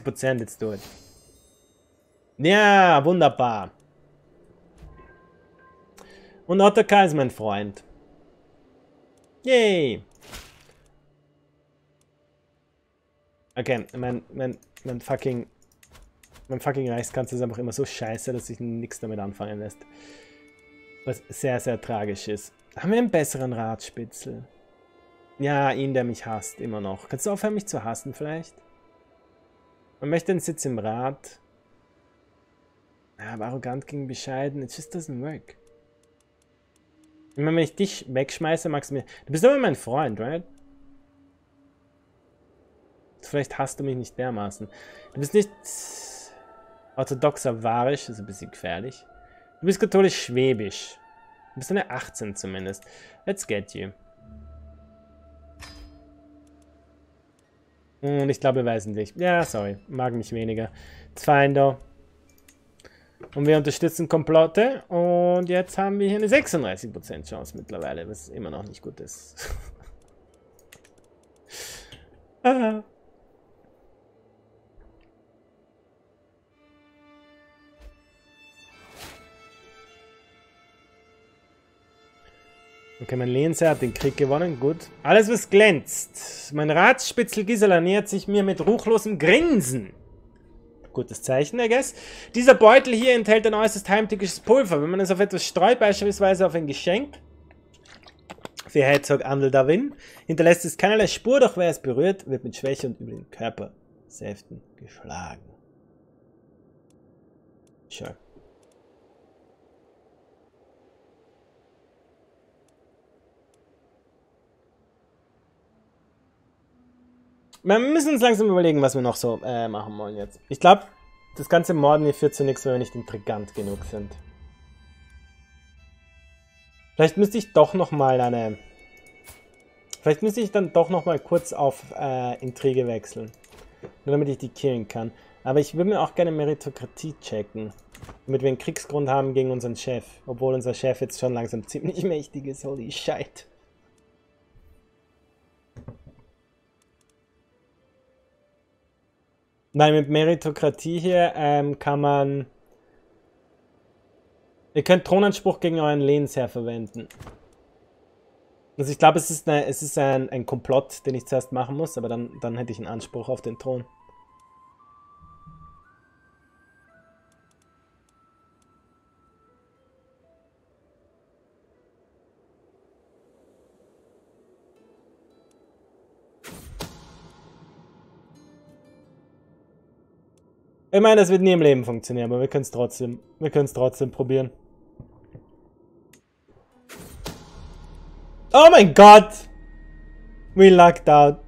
Prozent jetzt durch. Ja, wunderbar. Und Ottokar ist mein Freund. Yay! Okay, mein, mein, mein fucking... Mein fucking Reichskanzler ist einfach immer so scheiße, dass sich nichts damit anfangen lässt. Was sehr, sehr tragisch ist. Haben wir einen besseren Ratspitzel? Ja, ihn, der mich hasst, immer noch. Kannst du aufhören, mich zu hassen vielleicht? Man möchte einen Sitz im Rat. Ja, aber arrogant gegen bescheiden. It just doesn't work. Meine, wenn ich dich wegschmeiße, magst du mir... Du bist immer mein Freund, right? Vielleicht hasst du mich nicht dermaßen. Du bist nicht orthodoxer Warisch, ist ein bisschen gefährlich. Du bist katholisch-schwäbisch. Du bist eine 18 zumindest. Let's get you. Und ich glaube, wir weisen dich. Ja, sorry. Mag mich weniger. It's fine, though. Und wir unterstützen Komplotte. Und jetzt haben wir hier eine 36% Chance mittlerweile, was immer noch nicht gut ist. ah. Okay, mein Lehnsherr hat den Krieg gewonnen, gut. Alles, was glänzt. Mein Ratsspitzel Gisela nähert sich mir mit ruchlosem Grinsen. Gutes Zeichen, I guess. Dieser Beutel hier enthält ein äußerst heimtückisches Pulver. Wenn man es auf etwas streut, beispielsweise auf ein Geschenk, für Herzog Andeldawin, hinterlässt es keinerlei Spur, doch wer es berührt, wird mit Schwäche und üblen Körpersäften geschlagen. Sure. Wir müssen uns langsam überlegen, was wir noch so äh, machen wollen jetzt. Ich glaube, das ganze Morden hier führt zu nichts, wenn wir nicht intrigant genug sind. Vielleicht müsste ich doch noch mal eine... Vielleicht müsste ich dann doch noch mal kurz auf äh, Intrige wechseln. Nur damit ich die killen kann. Aber ich würde mir auch gerne Meritokratie checken. Damit wir einen Kriegsgrund haben gegen unseren Chef. Obwohl unser Chef jetzt schon langsam ziemlich mächtig ist. Holy shit. Nein, mit Meritokratie hier ähm, kann man... Ihr könnt Thronanspruch gegen euren Lehnsherr verwenden. Also ich glaube, es ist, eine, es ist ein, ein Komplott, den ich zuerst machen muss, aber dann, dann hätte ich einen Anspruch auf den Thron. Ich meine, das wird nie im Leben funktionieren, aber wir können es trotzdem. Wir können es trotzdem probieren. Oh mein Gott! We lucked out.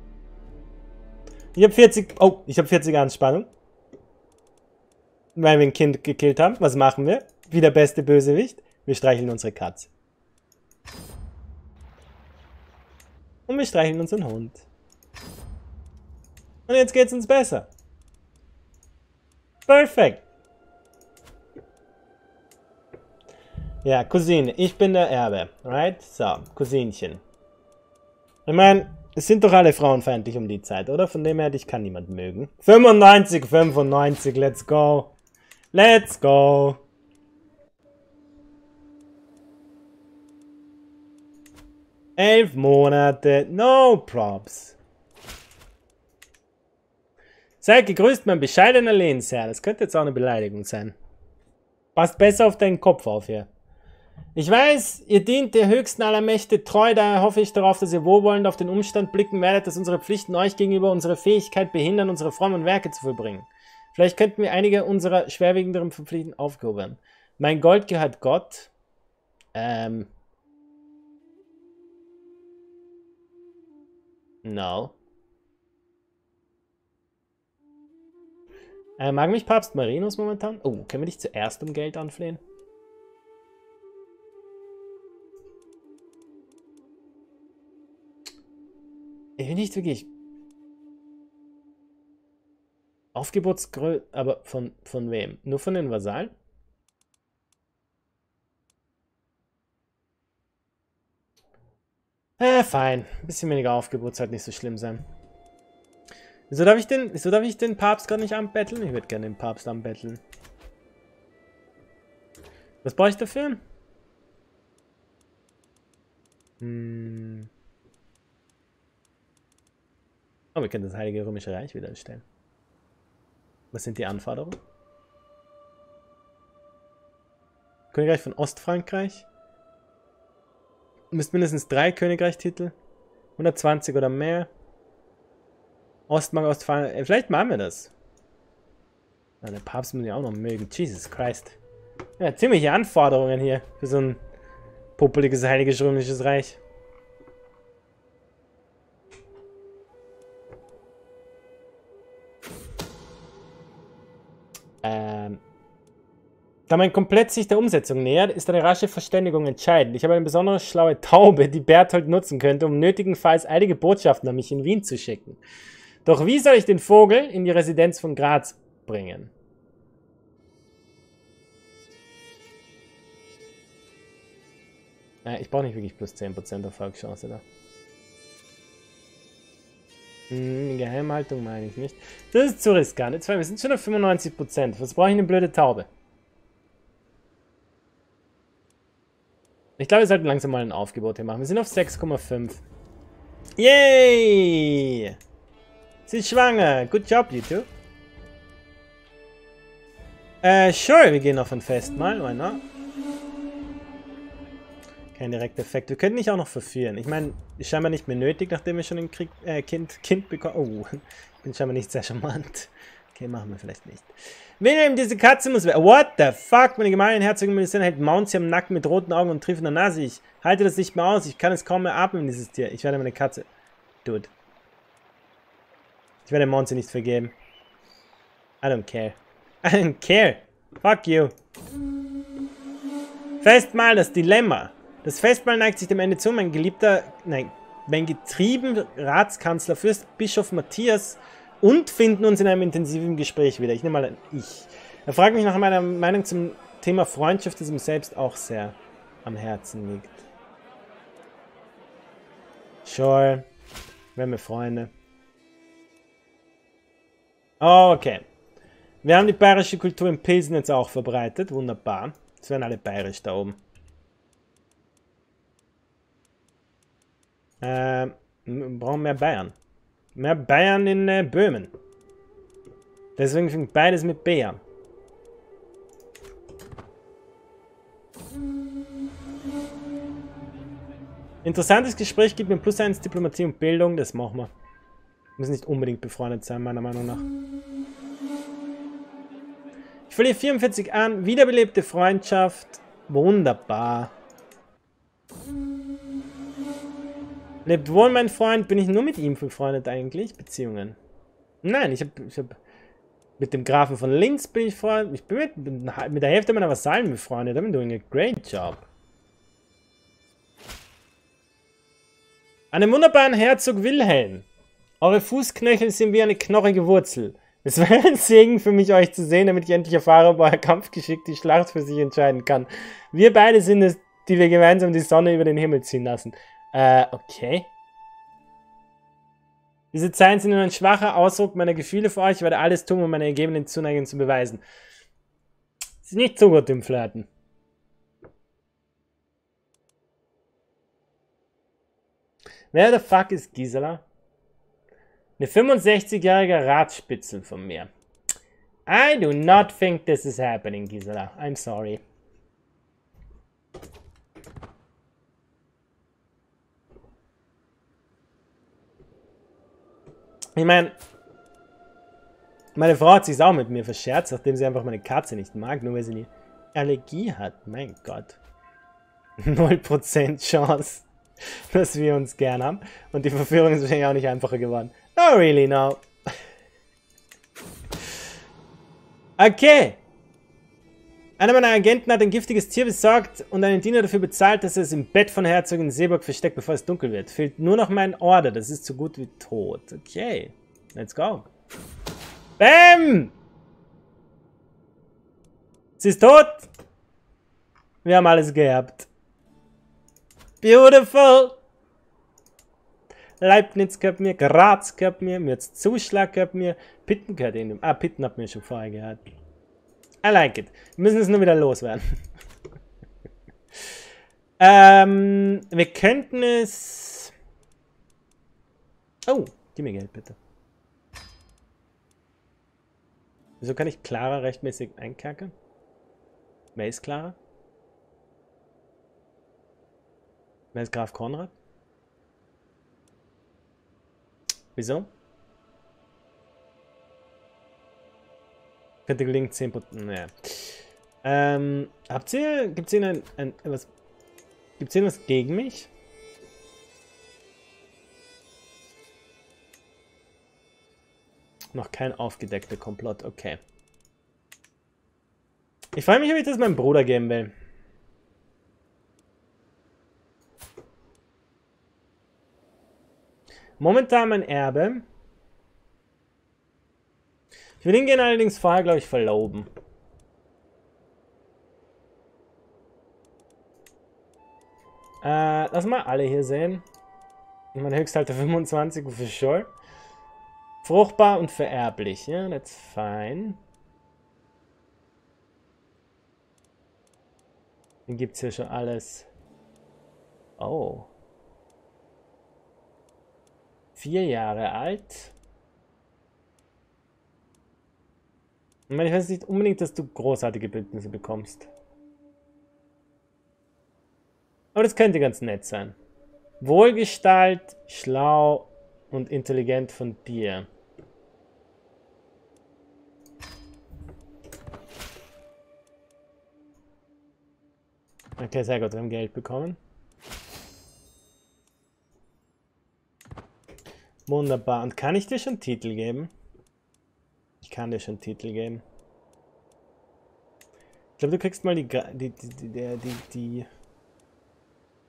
Ich habe 40... Oh, ich habe 40 Anspannung. Weil wir ein Kind gekillt haben. Was machen wir? Wie der beste Bösewicht. Wir streicheln unsere Katze. Und wir streicheln unseren Hund. Und jetzt geht's uns besser. Perfekt. Ja, Cousine, ich bin der Erbe. Right? So, Cousinchen. Ich meine, es sind doch alle frauenfeindlich um die Zeit, oder? Von dem her, ich kann niemand mögen. 95, 95, let's go. Let's go. Elf Monate, no props. Sei gegrüßt, mein bescheidener Lehnsherr. Das könnte jetzt auch eine Beleidigung sein. Passt besser auf deinen Kopf auf hier. Ich weiß, ihr dient der höchsten aller Mächte treu, daher hoffe ich darauf, dass ihr wohlwollend auf den Umstand blicken werdet, dass unsere Pflichten euch gegenüber unsere Fähigkeit behindern, unsere frommen Werke zu vollbringen. Vielleicht könnten wir einige unserer schwerwiegenderen Verpflichtungen aufgehoben. Mein Gold gehört Gott. Ähm. No. Äh, mag mich Papst Marinus momentan? Oh, können wir dich zuerst um Geld anflehen? Ich bin nicht wirklich... Aufgebotsgröße, aber von, von wem? Nur von den Vasallen? Äh, fein. Ein bisschen weniger Aufgebot sollte nicht so schlimm sein. Wieso darf ich den, wieso darf ich den Papst gerade nicht anbetteln? Ich würde gerne den Papst anbetteln. Was brauche ich dafür? Hm. Oh, wir können das Heilige Römische Reich wieder erstellen. Was sind die Anforderungen? Königreich von Ostfrankreich. Müsst mindestens drei Königreichtitel. 120 oder mehr. Ostmark, Ostfalen. Äh, vielleicht machen wir das. Na, der Papst muss ja auch noch mögen. Jesus Christ. Ja, ziemliche Anforderungen hier für so ein popeliges heiliges römisches Reich. Ähm. Da mein Komplett sich der Umsetzung nähert, ist eine rasche Verständigung entscheidend. Ich habe eine besonders schlaue Taube, die Berthold nutzen könnte, um nötigenfalls eilige Botschaften an mich in Wien zu schicken. Doch wie soll ich den Vogel in die Residenz von Graz bringen? ich brauche nicht wirklich plus 10% Erfolgschance da. Hm, Geheimhaltung meine ich nicht. Das ist zu riskant. Jetzt, wir sind schon auf 95%. Was brauche ich eine blöde Taube? Ich glaube, wir sollten langsam mal ein Aufgebot hier machen. Wir sind auf 6,5. Yay! Sie ist schwanger. Good job, you two. Äh, sure, wir gehen auf ein Festmahl. Why not? Kein direkter Effekt. Wir können nicht auch noch verführen. Ich meine, ist scheinbar nicht mehr nötig, nachdem wir schon ein Krieg, äh, Kind, Kind bekommen. Oh, ich bin scheinbar nicht sehr charmant. Okay, machen wir vielleicht nicht. William, diese Katze muss... What the fuck? Meine gemahlin Herzogin Melisande hält Mounty am Nacken mit roten Augen und triefender Nase. Ich halte das nicht mehr aus. Ich kann es kaum mehr atmen, dieses Tier. Ich werde meine Katze... Dude. Ich werde Mounty nicht vergeben. I don't care. I don't care. Fuck you. Festmahl, das Dilemma. Das Festmahl neigt sich dem Ende zu. Mein geliebter, nein, mein getrieben Ratskanzler Fürst Bischof Matthias und finden uns in einem intensiven Gespräch wieder. Ich nehme mal ein Ich. Er fragt mich nach meiner Meinung zum Thema Freundschaft, das ihm selbst auch sehr am Herzen liegt. Sure. Wir Freunde. Okay. Wir haben die bayerische Kultur in Pilsen jetzt auch verbreitet. Wunderbar. Es werden alle bayerisch da oben. Äh, wir brauchen mehr Bayern. Mehr Bayern in äh, Böhmen. Deswegen fängt beides mit B an. Interessantes Gespräch gibt mir plus eins Diplomatie und Bildung. Das machen wir. Müssen nicht unbedingt befreundet sein, meiner Meinung nach. Ich verliere 44 an. Wiederbelebte Freundschaft. Wunderbar. Lebt wohl mein Freund? Bin ich nur mit ihm befreundet eigentlich? Beziehungen. Nein, ich habe ich hab mit dem Grafen von Linz bin ich befreundet. Ich bin mit, mit der Hälfte meiner Vasallen befreundet. I'm doing a great job. Einem wunderbaren Herzog Wilhelm. Eure Fußknöchel sind wie eine knorrige Wurzel. Es wäre ein Segen für mich, euch zu sehen, damit ich endlich erfahre, ob euer Kampfgeschick die Schlacht für sich entscheiden kann. Wir beide sind es, die wir gemeinsam die Sonne über den Himmel ziehen lassen. Äh, okay. Diese Zeilen sind nur ein schwacher Ausdruck meiner Gefühle für euch. Ich werde alles tun, um meine ergebenen Zuneigung zu beweisen. ist nicht so gut im Flirten. Wer der fuck ist Gisela? Eine 65-jährige Radspitzel von mir. I do not think this is happening, Gisela. I'm sorry. Ich meine, meine Frau hat sich auch mit mir verscherzt, nachdem sie einfach meine Katze nicht mag, nur weil sie eine Allergie hat. Mein Gott. 0% Chance, dass wir uns gern haben. Und die Verführung ist wahrscheinlich auch nicht einfacher geworden. No, really, no. Okay. Einer meiner Agenten hat ein giftiges Tier besorgt und einen Diener dafür bezahlt, dass er es im Bett von Herzogin Seeburg versteckt, bevor es dunkel wird. Fehlt nur noch mein Order, das ist so gut wie tot. Okay, let's go. Bam! Sie ist tot! Wir haben alles geerbt. Beautiful! Leibniz gehört mir, Graz gehört mir, Zuschlag gehört mir, Pitten gehört ihnen. Ah, Pitten hat mir schon vorher gehört. I like it. Wir müssen es nur wieder loswerden. ähm, wir könnten es... Oh, gib mir Geld bitte. Wieso kann ich Clara rechtmäßig einkacken? Wer ist Clara? Wer ist Graf Konrad? Wieso? Könnte gelingen 10 Prozent. Naja. Ähm, habt ihr. Gibt's hier ein, ein, was. Gibt's hier was gegen mich? Noch kein aufgedeckter Komplott, okay. Ich frage mich, ob ich das meinem Bruder geben will. Momentan mein Erbe. Ich will ihn gerne allerdings vorher, glaube ich, verloben. Äh, lass mal alle hier sehen. Mein Höchstalter 25 für sure. Fruchtbar und vererblich. Ja, that's fine. Dann gibt es hier schon alles. Oh. Vier Jahre alt. Ich meine, ich weiß nicht unbedingt, dass du großartige Bildnisse bekommst. Aber das könnte ganz nett sein. Wohlgestalt, schlau und intelligent von dir. Okay, sehr gut, wir haben Geld bekommen. Wunderbar. Und kann ich dir schon Titel geben? Ich kann dir schon Titel geben. Ich glaube, du kriegst mal die, die, die, die, die, die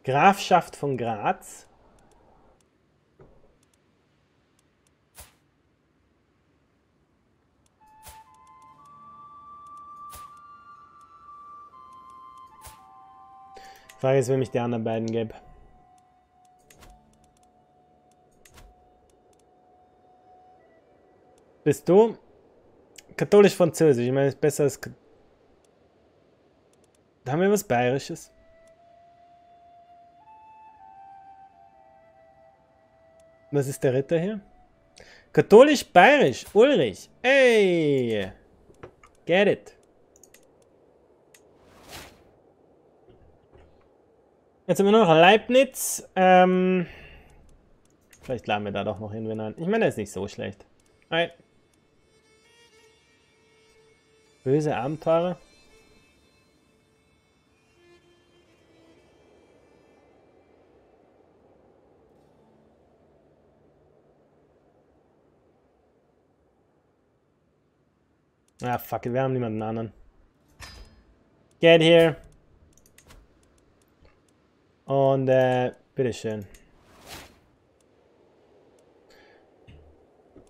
Grafschaft von Graz. Frage ist, wem ich die anderen beiden gebe. Bist du katholisch-französisch? Ich meine, ist besser als... Da haben wir was Bayerisches. Was ist der Ritter hier? Katholisch-bayerisch. Ulrich. Ey. Get it. Jetzt haben wir noch Leibniz. Ähm, vielleicht laden wir da doch noch hin, wenn er... Ich meine, er ist nicht so schlecht. Nein. Böse Abenteurer. Ah, fuck it, wir haben niemanden anderen. Get here. Und, äh, bitteschön.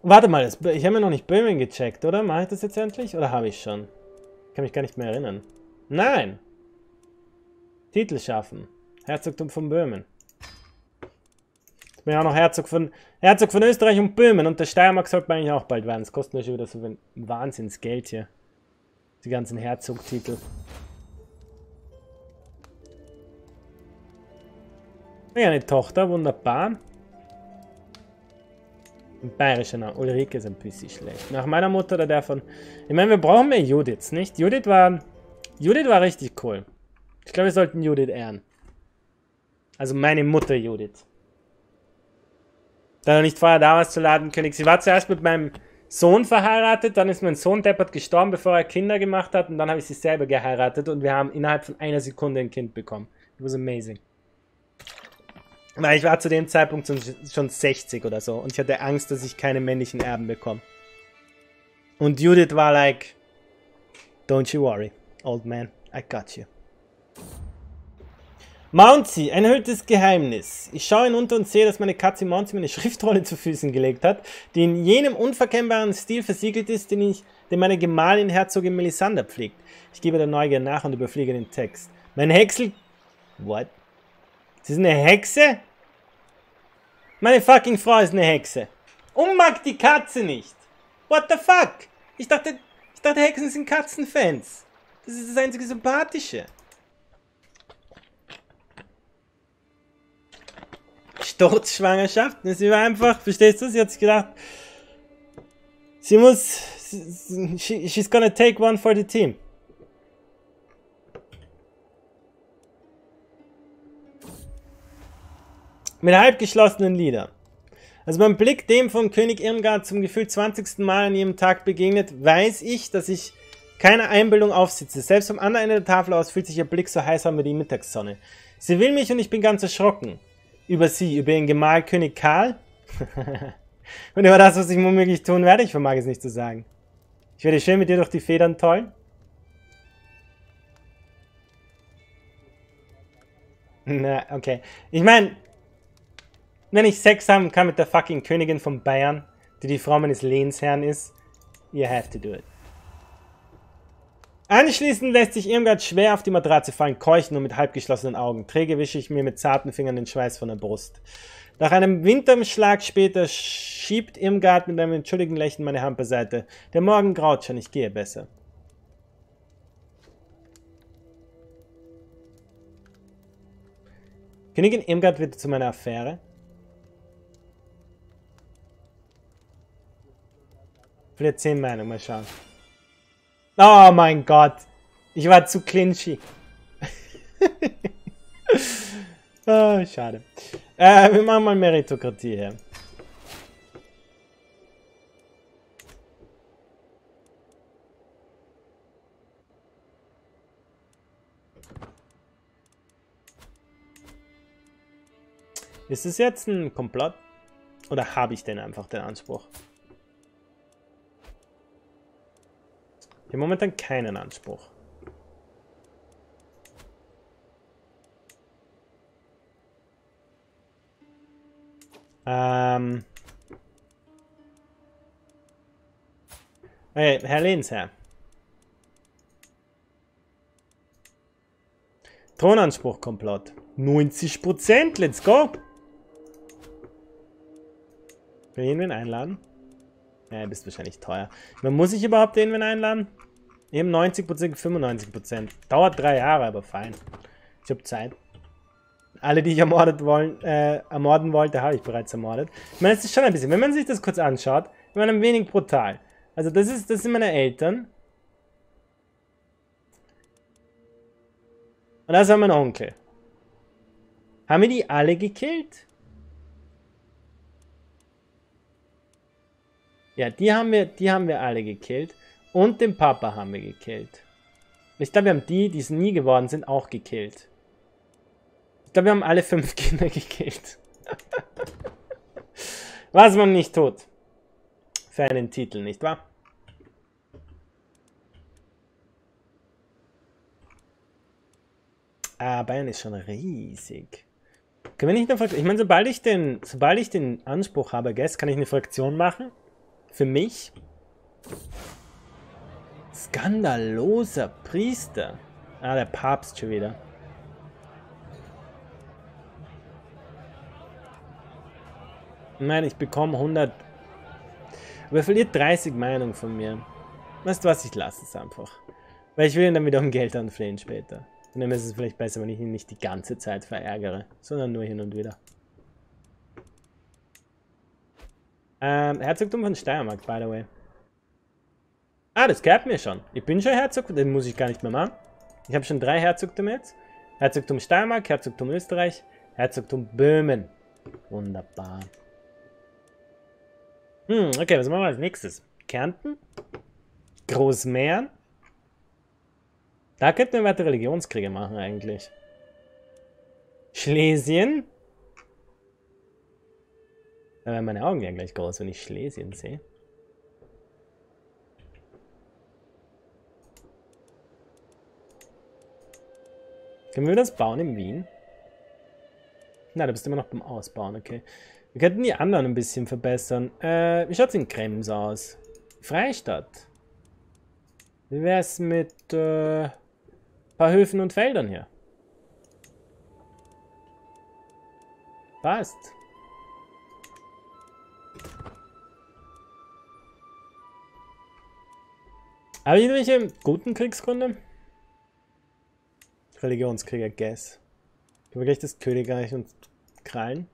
Warte mal, ich habe mir noch nicht Böhmen gecheckt, oder? Mache ich das jetzt endlich? Oder habe ich schon? Ich kann mich gar nicht mehr erinnern. Nein! Titel schaffen. Herzogtum von Böhmen. Ich bin ja auch noch Herzog von, Herzog von Österreich und Böhmen. Und der Steiermark sollte man eigentlich auch bald werden. Es kostet mir schon wieder so ein Wahnsinnsgeld hier. Die ganzen Herzogtitel. Ja, eine Tochter, wunderbar. Ein bayerischer Name. Ulrike ist ein bisschen schlecht. Nach meiner Mutter oder der von... Ich meine, wir brauchen mehr Judiths, nicht? Judith war... Judith war richtig cool. Ich glaube, wir sollten Judith ehren. Also meine Mutter Judith. Da noch nicht vorher da war zu laden, König. Sie war zuerst mit meinem Sohn verheiratet, dann ist mein Sohn deppert gestorben, bevor er Kinder gemacht hat und dann habe ich sie selber geheiratet und wir haben innerhalb von einer Sekunde ein Kind bekommen. It was amazing. Weil ich war zu dem Zeitpunkt schon 60 oder so und ich hatte Angst, dass ich keine männlichen Erben bekomme. Und Judith war like, don't you worry, old man, I got you. Mounty, ein erhöhtes Geheimnis. Ich schaue hinunter und sehe, dass meine Katze Mounty mir eine Schriftrolle zu Füßen gelegt hat, die in jenem unverkennbaren Stil versiegelt ist, den, ich, den meine Gemahlin Herzogin Melisandre pflegt. Ich gebe der Neugier nach und überfliege den Text. Mein Häcksel... What? Sie ist eine Hexe? Meine fucking Frau ist eine Hexe. Und mag die Katze nicht. What the fuck? Ich dachte, ich dachte Hexen sind Katzenfans. Das ist das einzige Sympathische. Sturzschwangerschaft. Sie war einfach, verstehst du? Sie hat sich gedacht, sie muss, she, she's gonna take one for the team. Mit halbgeschlossenen Lidern. Also beim Blick dem von König Irmgard zum gefühlt 20. Mal an jedem Tag begegnet, weiß ich, dass ich keine Einbildung aufsitze. Selbst vom anderen Ende der Tafel aus fühlt sich ihr Blick so heiß an wie die Mittagssonne. Sie will mich und ich bin ganz erschrocken. Über sie, über ihren Gemahl König Karl. und über das, was ich womöglich tun werde, ich vermag es nicht zu sagen. Ich werde schön mit dir durch die Federn tollen. Na, okay. Ich meine, wenn ich Sex haben kann mit der fucking Königin von Bayern, die die Frau meines Lehnsherrn ist, you have to do it. Anschließend lässt sich Irmgard schwer auf die Matratze fallen, keuchen und mit halbgeschlossenen Augen. Träge wische ich mir mit zarten Fingern den Schweiß von der Brust. Nach einem Winterschlag später schiebt Irmgard mit einem entschuldigen Lächeln meine Hand beiseite. Der Morgen graut schon, ich gehe besser. Königin Irmgard wird zu meiner Affäre. Vielleicht 10 Meinung, mal schauen. Oh mein Gott. Ich war zu clinchy. oh, schade. Äh, wir machen mal Meritokratie her. Ist es jetzt ein Komplott? Oder habe ich denn einfach den Anspruch? Ich habe momentan keinen Anspruch. Ähm. Hey, Herr Lehnsherr. Thronanspruch-Komplott. 90%, let's go! Will ich ihn einladen? Ja, du bist wahrscheinlich teuer. Man muss ich überhaupt den einladen? Eben 90%, 95%. Dauert drei Jahre, aber fein. Ich habe Zeit. Alle, die ich ermordet wollen, äh, ermorden wollte, habe ich bereits ermordet. Ich meine, es ist schon ein bisschen, wenn man sich das kurz anschaut, ich meine, ein wenig brutal. Also das ist, das sind meine Eltern. Und das war mein Onkel. Haben wir die alle gekillt? Ja, die haben wir, die haben wir alle gekillt. Und den Papa haben wir gekillt. Ich glaube, wir haben die, die es nie geworden sind, auch gekillt. Ich glaube, wir haben alle fünf Kinder gekillt. Was man nicht tut. Für einen Titel, nicht wahr? Ah, Bayern ist schon riesig. Können wir nicht eine Fraktion... Ich meine, sobald ich den, sobald ich den Anspruch habe, Guess, kann ich eine Fraktion machen. Für mich? Skandaloser Priester. Ah, der Papst schon wieder. Nein, ich bekomme 100... Aber er verliert 30 Meinungen von mir. Weißt du was, ich lasse es einfach. Weil ich will ihn dann wieder um Geld anflehen später. Und dann ist es vielleicht besser, wenn ich ihn nicht die ganze Zeit verärgere, sondern nur hin und wieder. Ähm, Herzogtum von Steiermark, by the way. Ah, das gab mir schon. Ich bin schon Herzog, den muss ich gar nicht mehr machen. Ich habe schon drei Herzogtümer jetzt. Herzogtum Steiermark, Herzogtum Österreich, Herzogtum Böhmen. Wunderbar. Hm, okay, was machen wir als nächstes? Kärnten? Großmähren? Da könnten wir weitere Religionskriege machen eigentlich. Schlesien? Da werden meine Augen ja gleich groß, wenn ich Schlesien sehe. Können wir das bauen in Wien? Na, du bist immer noch beim Ausbauen, okay. Wir könnten die anderen ein bisschen verbessern. Äh, wie schaut es in Krems aus? Freistadt. Wie wäre es mit äh, paar Höfen und Feldern hier? Passt. Habe ich irgendwelche guten Kriegsgründe? Religionskrieger, guess. Gleich das Königreich und krallen?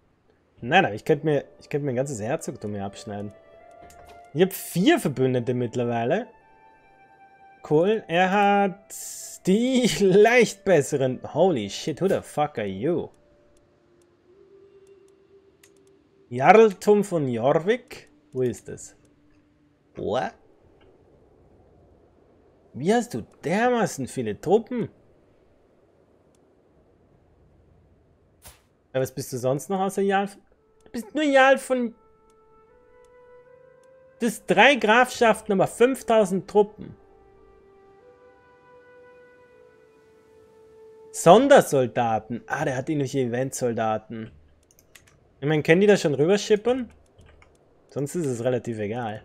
Nein, nein, ich könnte mir, ich mir ein ganzes Herzogtum hier abschneiden. Ich habe vier Verbündete mittlerweile. Cool. Er hat die leicht besseren. Holy shit, who the fuck are you? Jarltum von Jorvik? Wo ist das? What? Wie hast du dermaßen viele Truppen? Ja, was bist du sonst noch außer Jarl? Du bist nur Jarl von... Das drei Grafschaften, aber 5000 Truppen. Sondersoldaten. Ah, der hat irgendwelche Eventsoldaten. Ich meine, können die da schon rüberschippern? Sonst ist es relativ egal.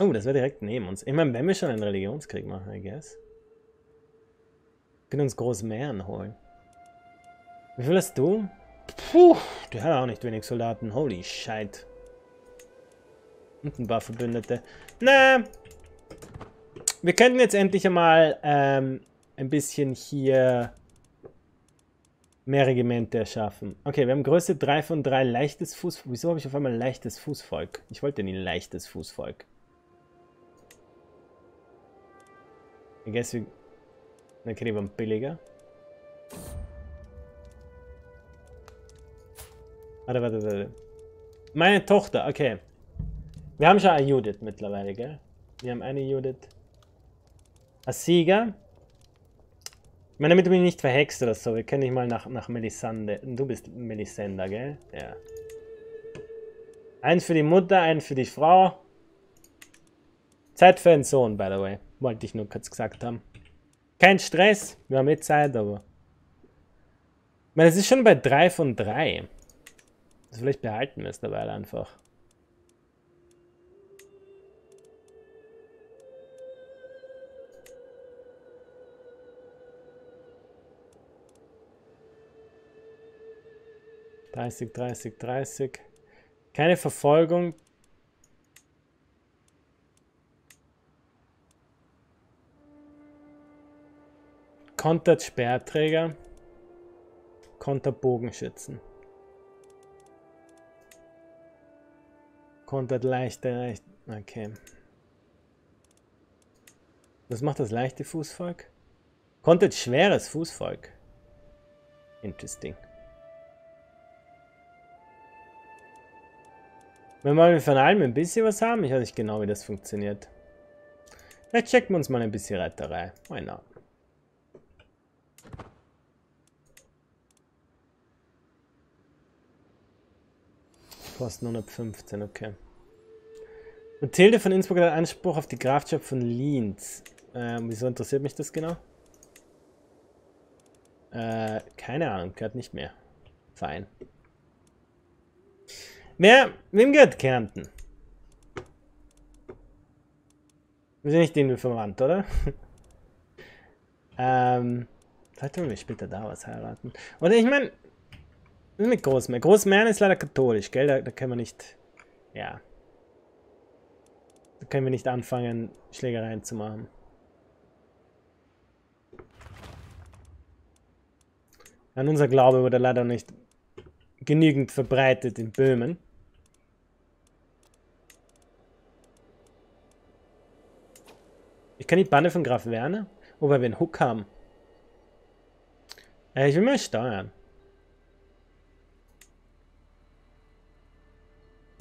Oh, das wäre direkt neben uns. Ich meine, wenn wir schon einen Religionskrieg machen, I guess. Wir können uns große Meeren holen. Wie viel hast du? Puh, der hat auch nicht wenig Soldaten. Holy shit. Und ein paar Verbündete. Na. Wir könnten jetzt endlich einmal ähm, ein bisschen hier mehr Regimente erschaffen. Okay, wir haben Größe 3 von 3, leichtes Fuß... Wieso habe ich auf einmal leichtes Fußvolk? Ich wollte nie leichtes Fußvolk. Ich guess wir... Okay, die waren billiger. Warte, warte, warte. Meine Tochter, okay. Wir haben schon eine Judith mittlerweile, gell? Wir haben eine Judith. Ein Sieger. Ich meine, damit du mich nicht verhext oder so. Wir können dich mal nach, nach Melisande. Du bist Melisenda, gell? Ja. Eins für die Mutter, ein für die Frau. Zeit für einen Sohn, by the way. Wollte ich nur kurz gesagt haben. Kein Stress. Wir haben eh Zeit, aber... Ich meine, es ist schon bei 3 von 3. Das vielleicht behalten wir es dabei einfach. 30, 30, 30. Keine Verfolgung. Kontert Sperrträger. Kontert Bogenschützen. Kontert leichte, leicht. Okay. Was macht das leichte Fußvolk? Kontert schweres Fußvolk. Interesting. Wenn wir von allem ein bisschen was haben, ich weiß nicht genau, wie das funktioniert. Vielleicht checken wir uns mal ein bisschen Reiterei. Why not? Kosten 115, okay. Mathilde von Innsbruck hat Anspruch auf die Grafschaft von Linz. Ähm, wieso interessiert mich das genau? Äh, keine Ahnung, gehört nicht mehr. Fein. Wer, wem gehört Kärnten? Wir sind nicht irgendwie verwandt, oder? ähm, vielleicht wollen wir später da was heiraten. Oder ich meine, mit Großmeer. Großmeer ist leider katholisch, gell? Da, da können wir nicht, ja. Da können wir nicht anfangen, Schlägereien zu machen. An unser Glaube wurde leider nicht genügend verbreitet in Böhmen. Ich kann die Banne von Graf Werner, wobei wir einen Hook haben. Äh, ich will mal steuern.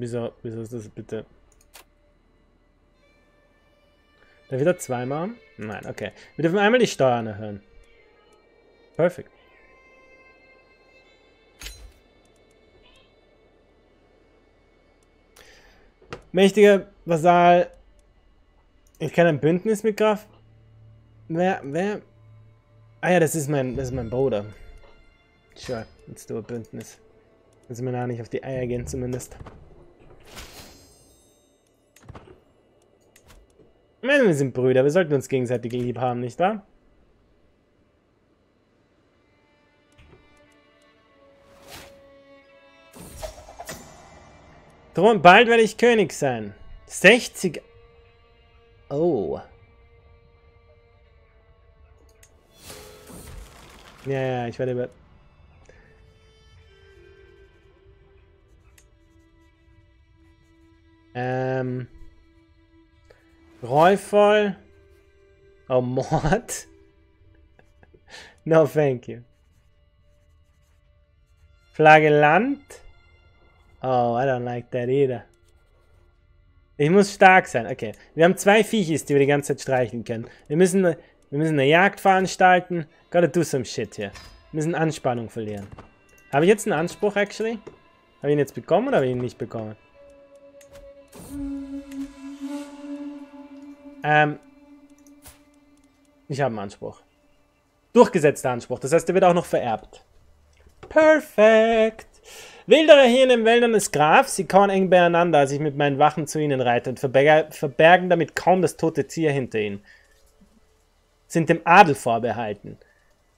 Wieso, wieso ist das bitte? Da wieder zweimal? Nein, okay. Wir dürfen einmal die Steuern erhöhen. Perfekt. Mächtiger Vasal ich kann ein Bündnis mit Graf. Wer, wer? Ah ja, das ist mein, das ist mein Bruder. Sure, jetzt du ein Bündnis. Also mir da nicht auf die Eier gehen zumindest. Wir sind Brüder, wir sollten uns gegenseitig lieb haben, nicht wahr? Drum, bald werde ich König sein. 60 Oh. Ja, ja, ich werde über... Ähm... Reuvoll. Oh, Mord. no, thank you. Flagellant. Oh, I don't like that either. Ich muss stark sein. Okay. Wir haben zwei Viechis, die wir die ganze Zeit streicheln können. Wir müssen, wir müssen eine Jagd veranstalten. Gotta do some shit hier. Wir müssen Anspannung verlieren. Habe ich jetzt einen Anspruch, actually? Habe ich ihn jetzt bekommen oder habe ich ihn nicht bekommen? Ähm. Ich habe einen Anspruch. Durchgesetzter Anspruch. Das heißt, der wird auch noch vererbt. Perfekt. Wilderer hier in den Wäldern des Grafs, sie kauen eng beieinander, als ich mit meinen Wachen zu ihnen reite und verbergen damit kaum das tote Tier hinter ihnen. Sind dem Adel vorbehalten.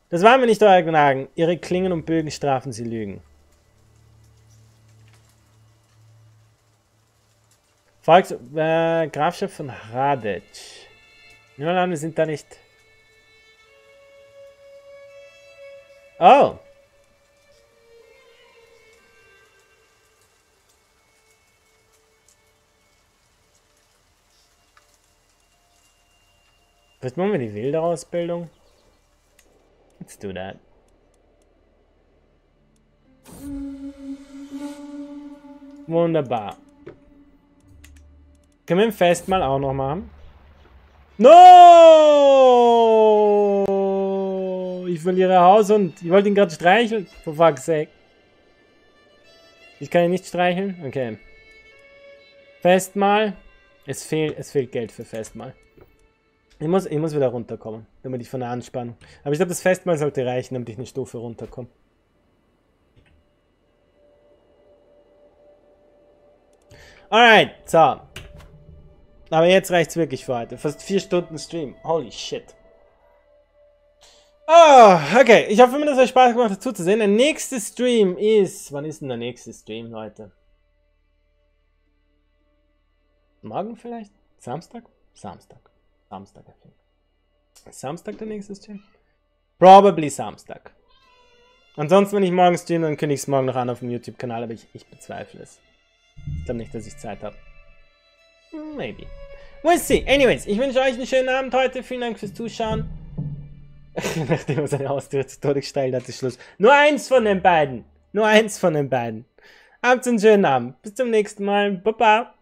Das waren wir nicht euer Gnaden. Ihre Klingen und Bögen strafen sie Lügen. Volks äh, Grafschaft von Hradec. Nein, wir sind da nicht. Oh! Was machen wir die wilde Ausbildung? Let's do that. Wunderbar. Können wir ein Festmahl auch noch machen? No! Ich verliere Haus und ich wollte ihn gerade streicheln. For fuck's sake. Ich kann ihn nicht streicheln? Okay. Festmahl. Es fehlt, es fehlt Geld für Festmahl. Ich muss, ich muss wieder runterkommen, damit ich von der Anspannung. Aber ich glaube, das Festmahl sollte reichen, damit ich eine Stufe runterkomme. Alright, so. Aber jetzt reicht's wirklich für heute. Fast vier Stunden Stream. Holy shit. Oh, okay. Ich hoffe, mir das euch Spaß gemacht hat zuzusehen. Der nächste Stream ist... Wann ist denn der nächste Stream, Leute? Morgen vielleicht? Samstag? Samstag. Samstag, I think. Samstag der nächste Stream? Probably Samstag. Ansonsten, wenn ich morgen streame, dann kündige ich es morgen noch an auf dem YouTube-Kanal, aber ich, ich bezweifle es. Ich glaube nicht, dass ich Zeit habe. Maybe. We'll see. Anyways, ich wünsche euch einen schönen Abend heute. Vielen Dank fürs Zuschauen. Nachdem er seine Haustür zu Tode gestellt hat, ist Schluss. Nur eins von den beiden. Nur eins von den beiden. Habt einen schönen Abend. Bis zum nächsten Mal. Baba.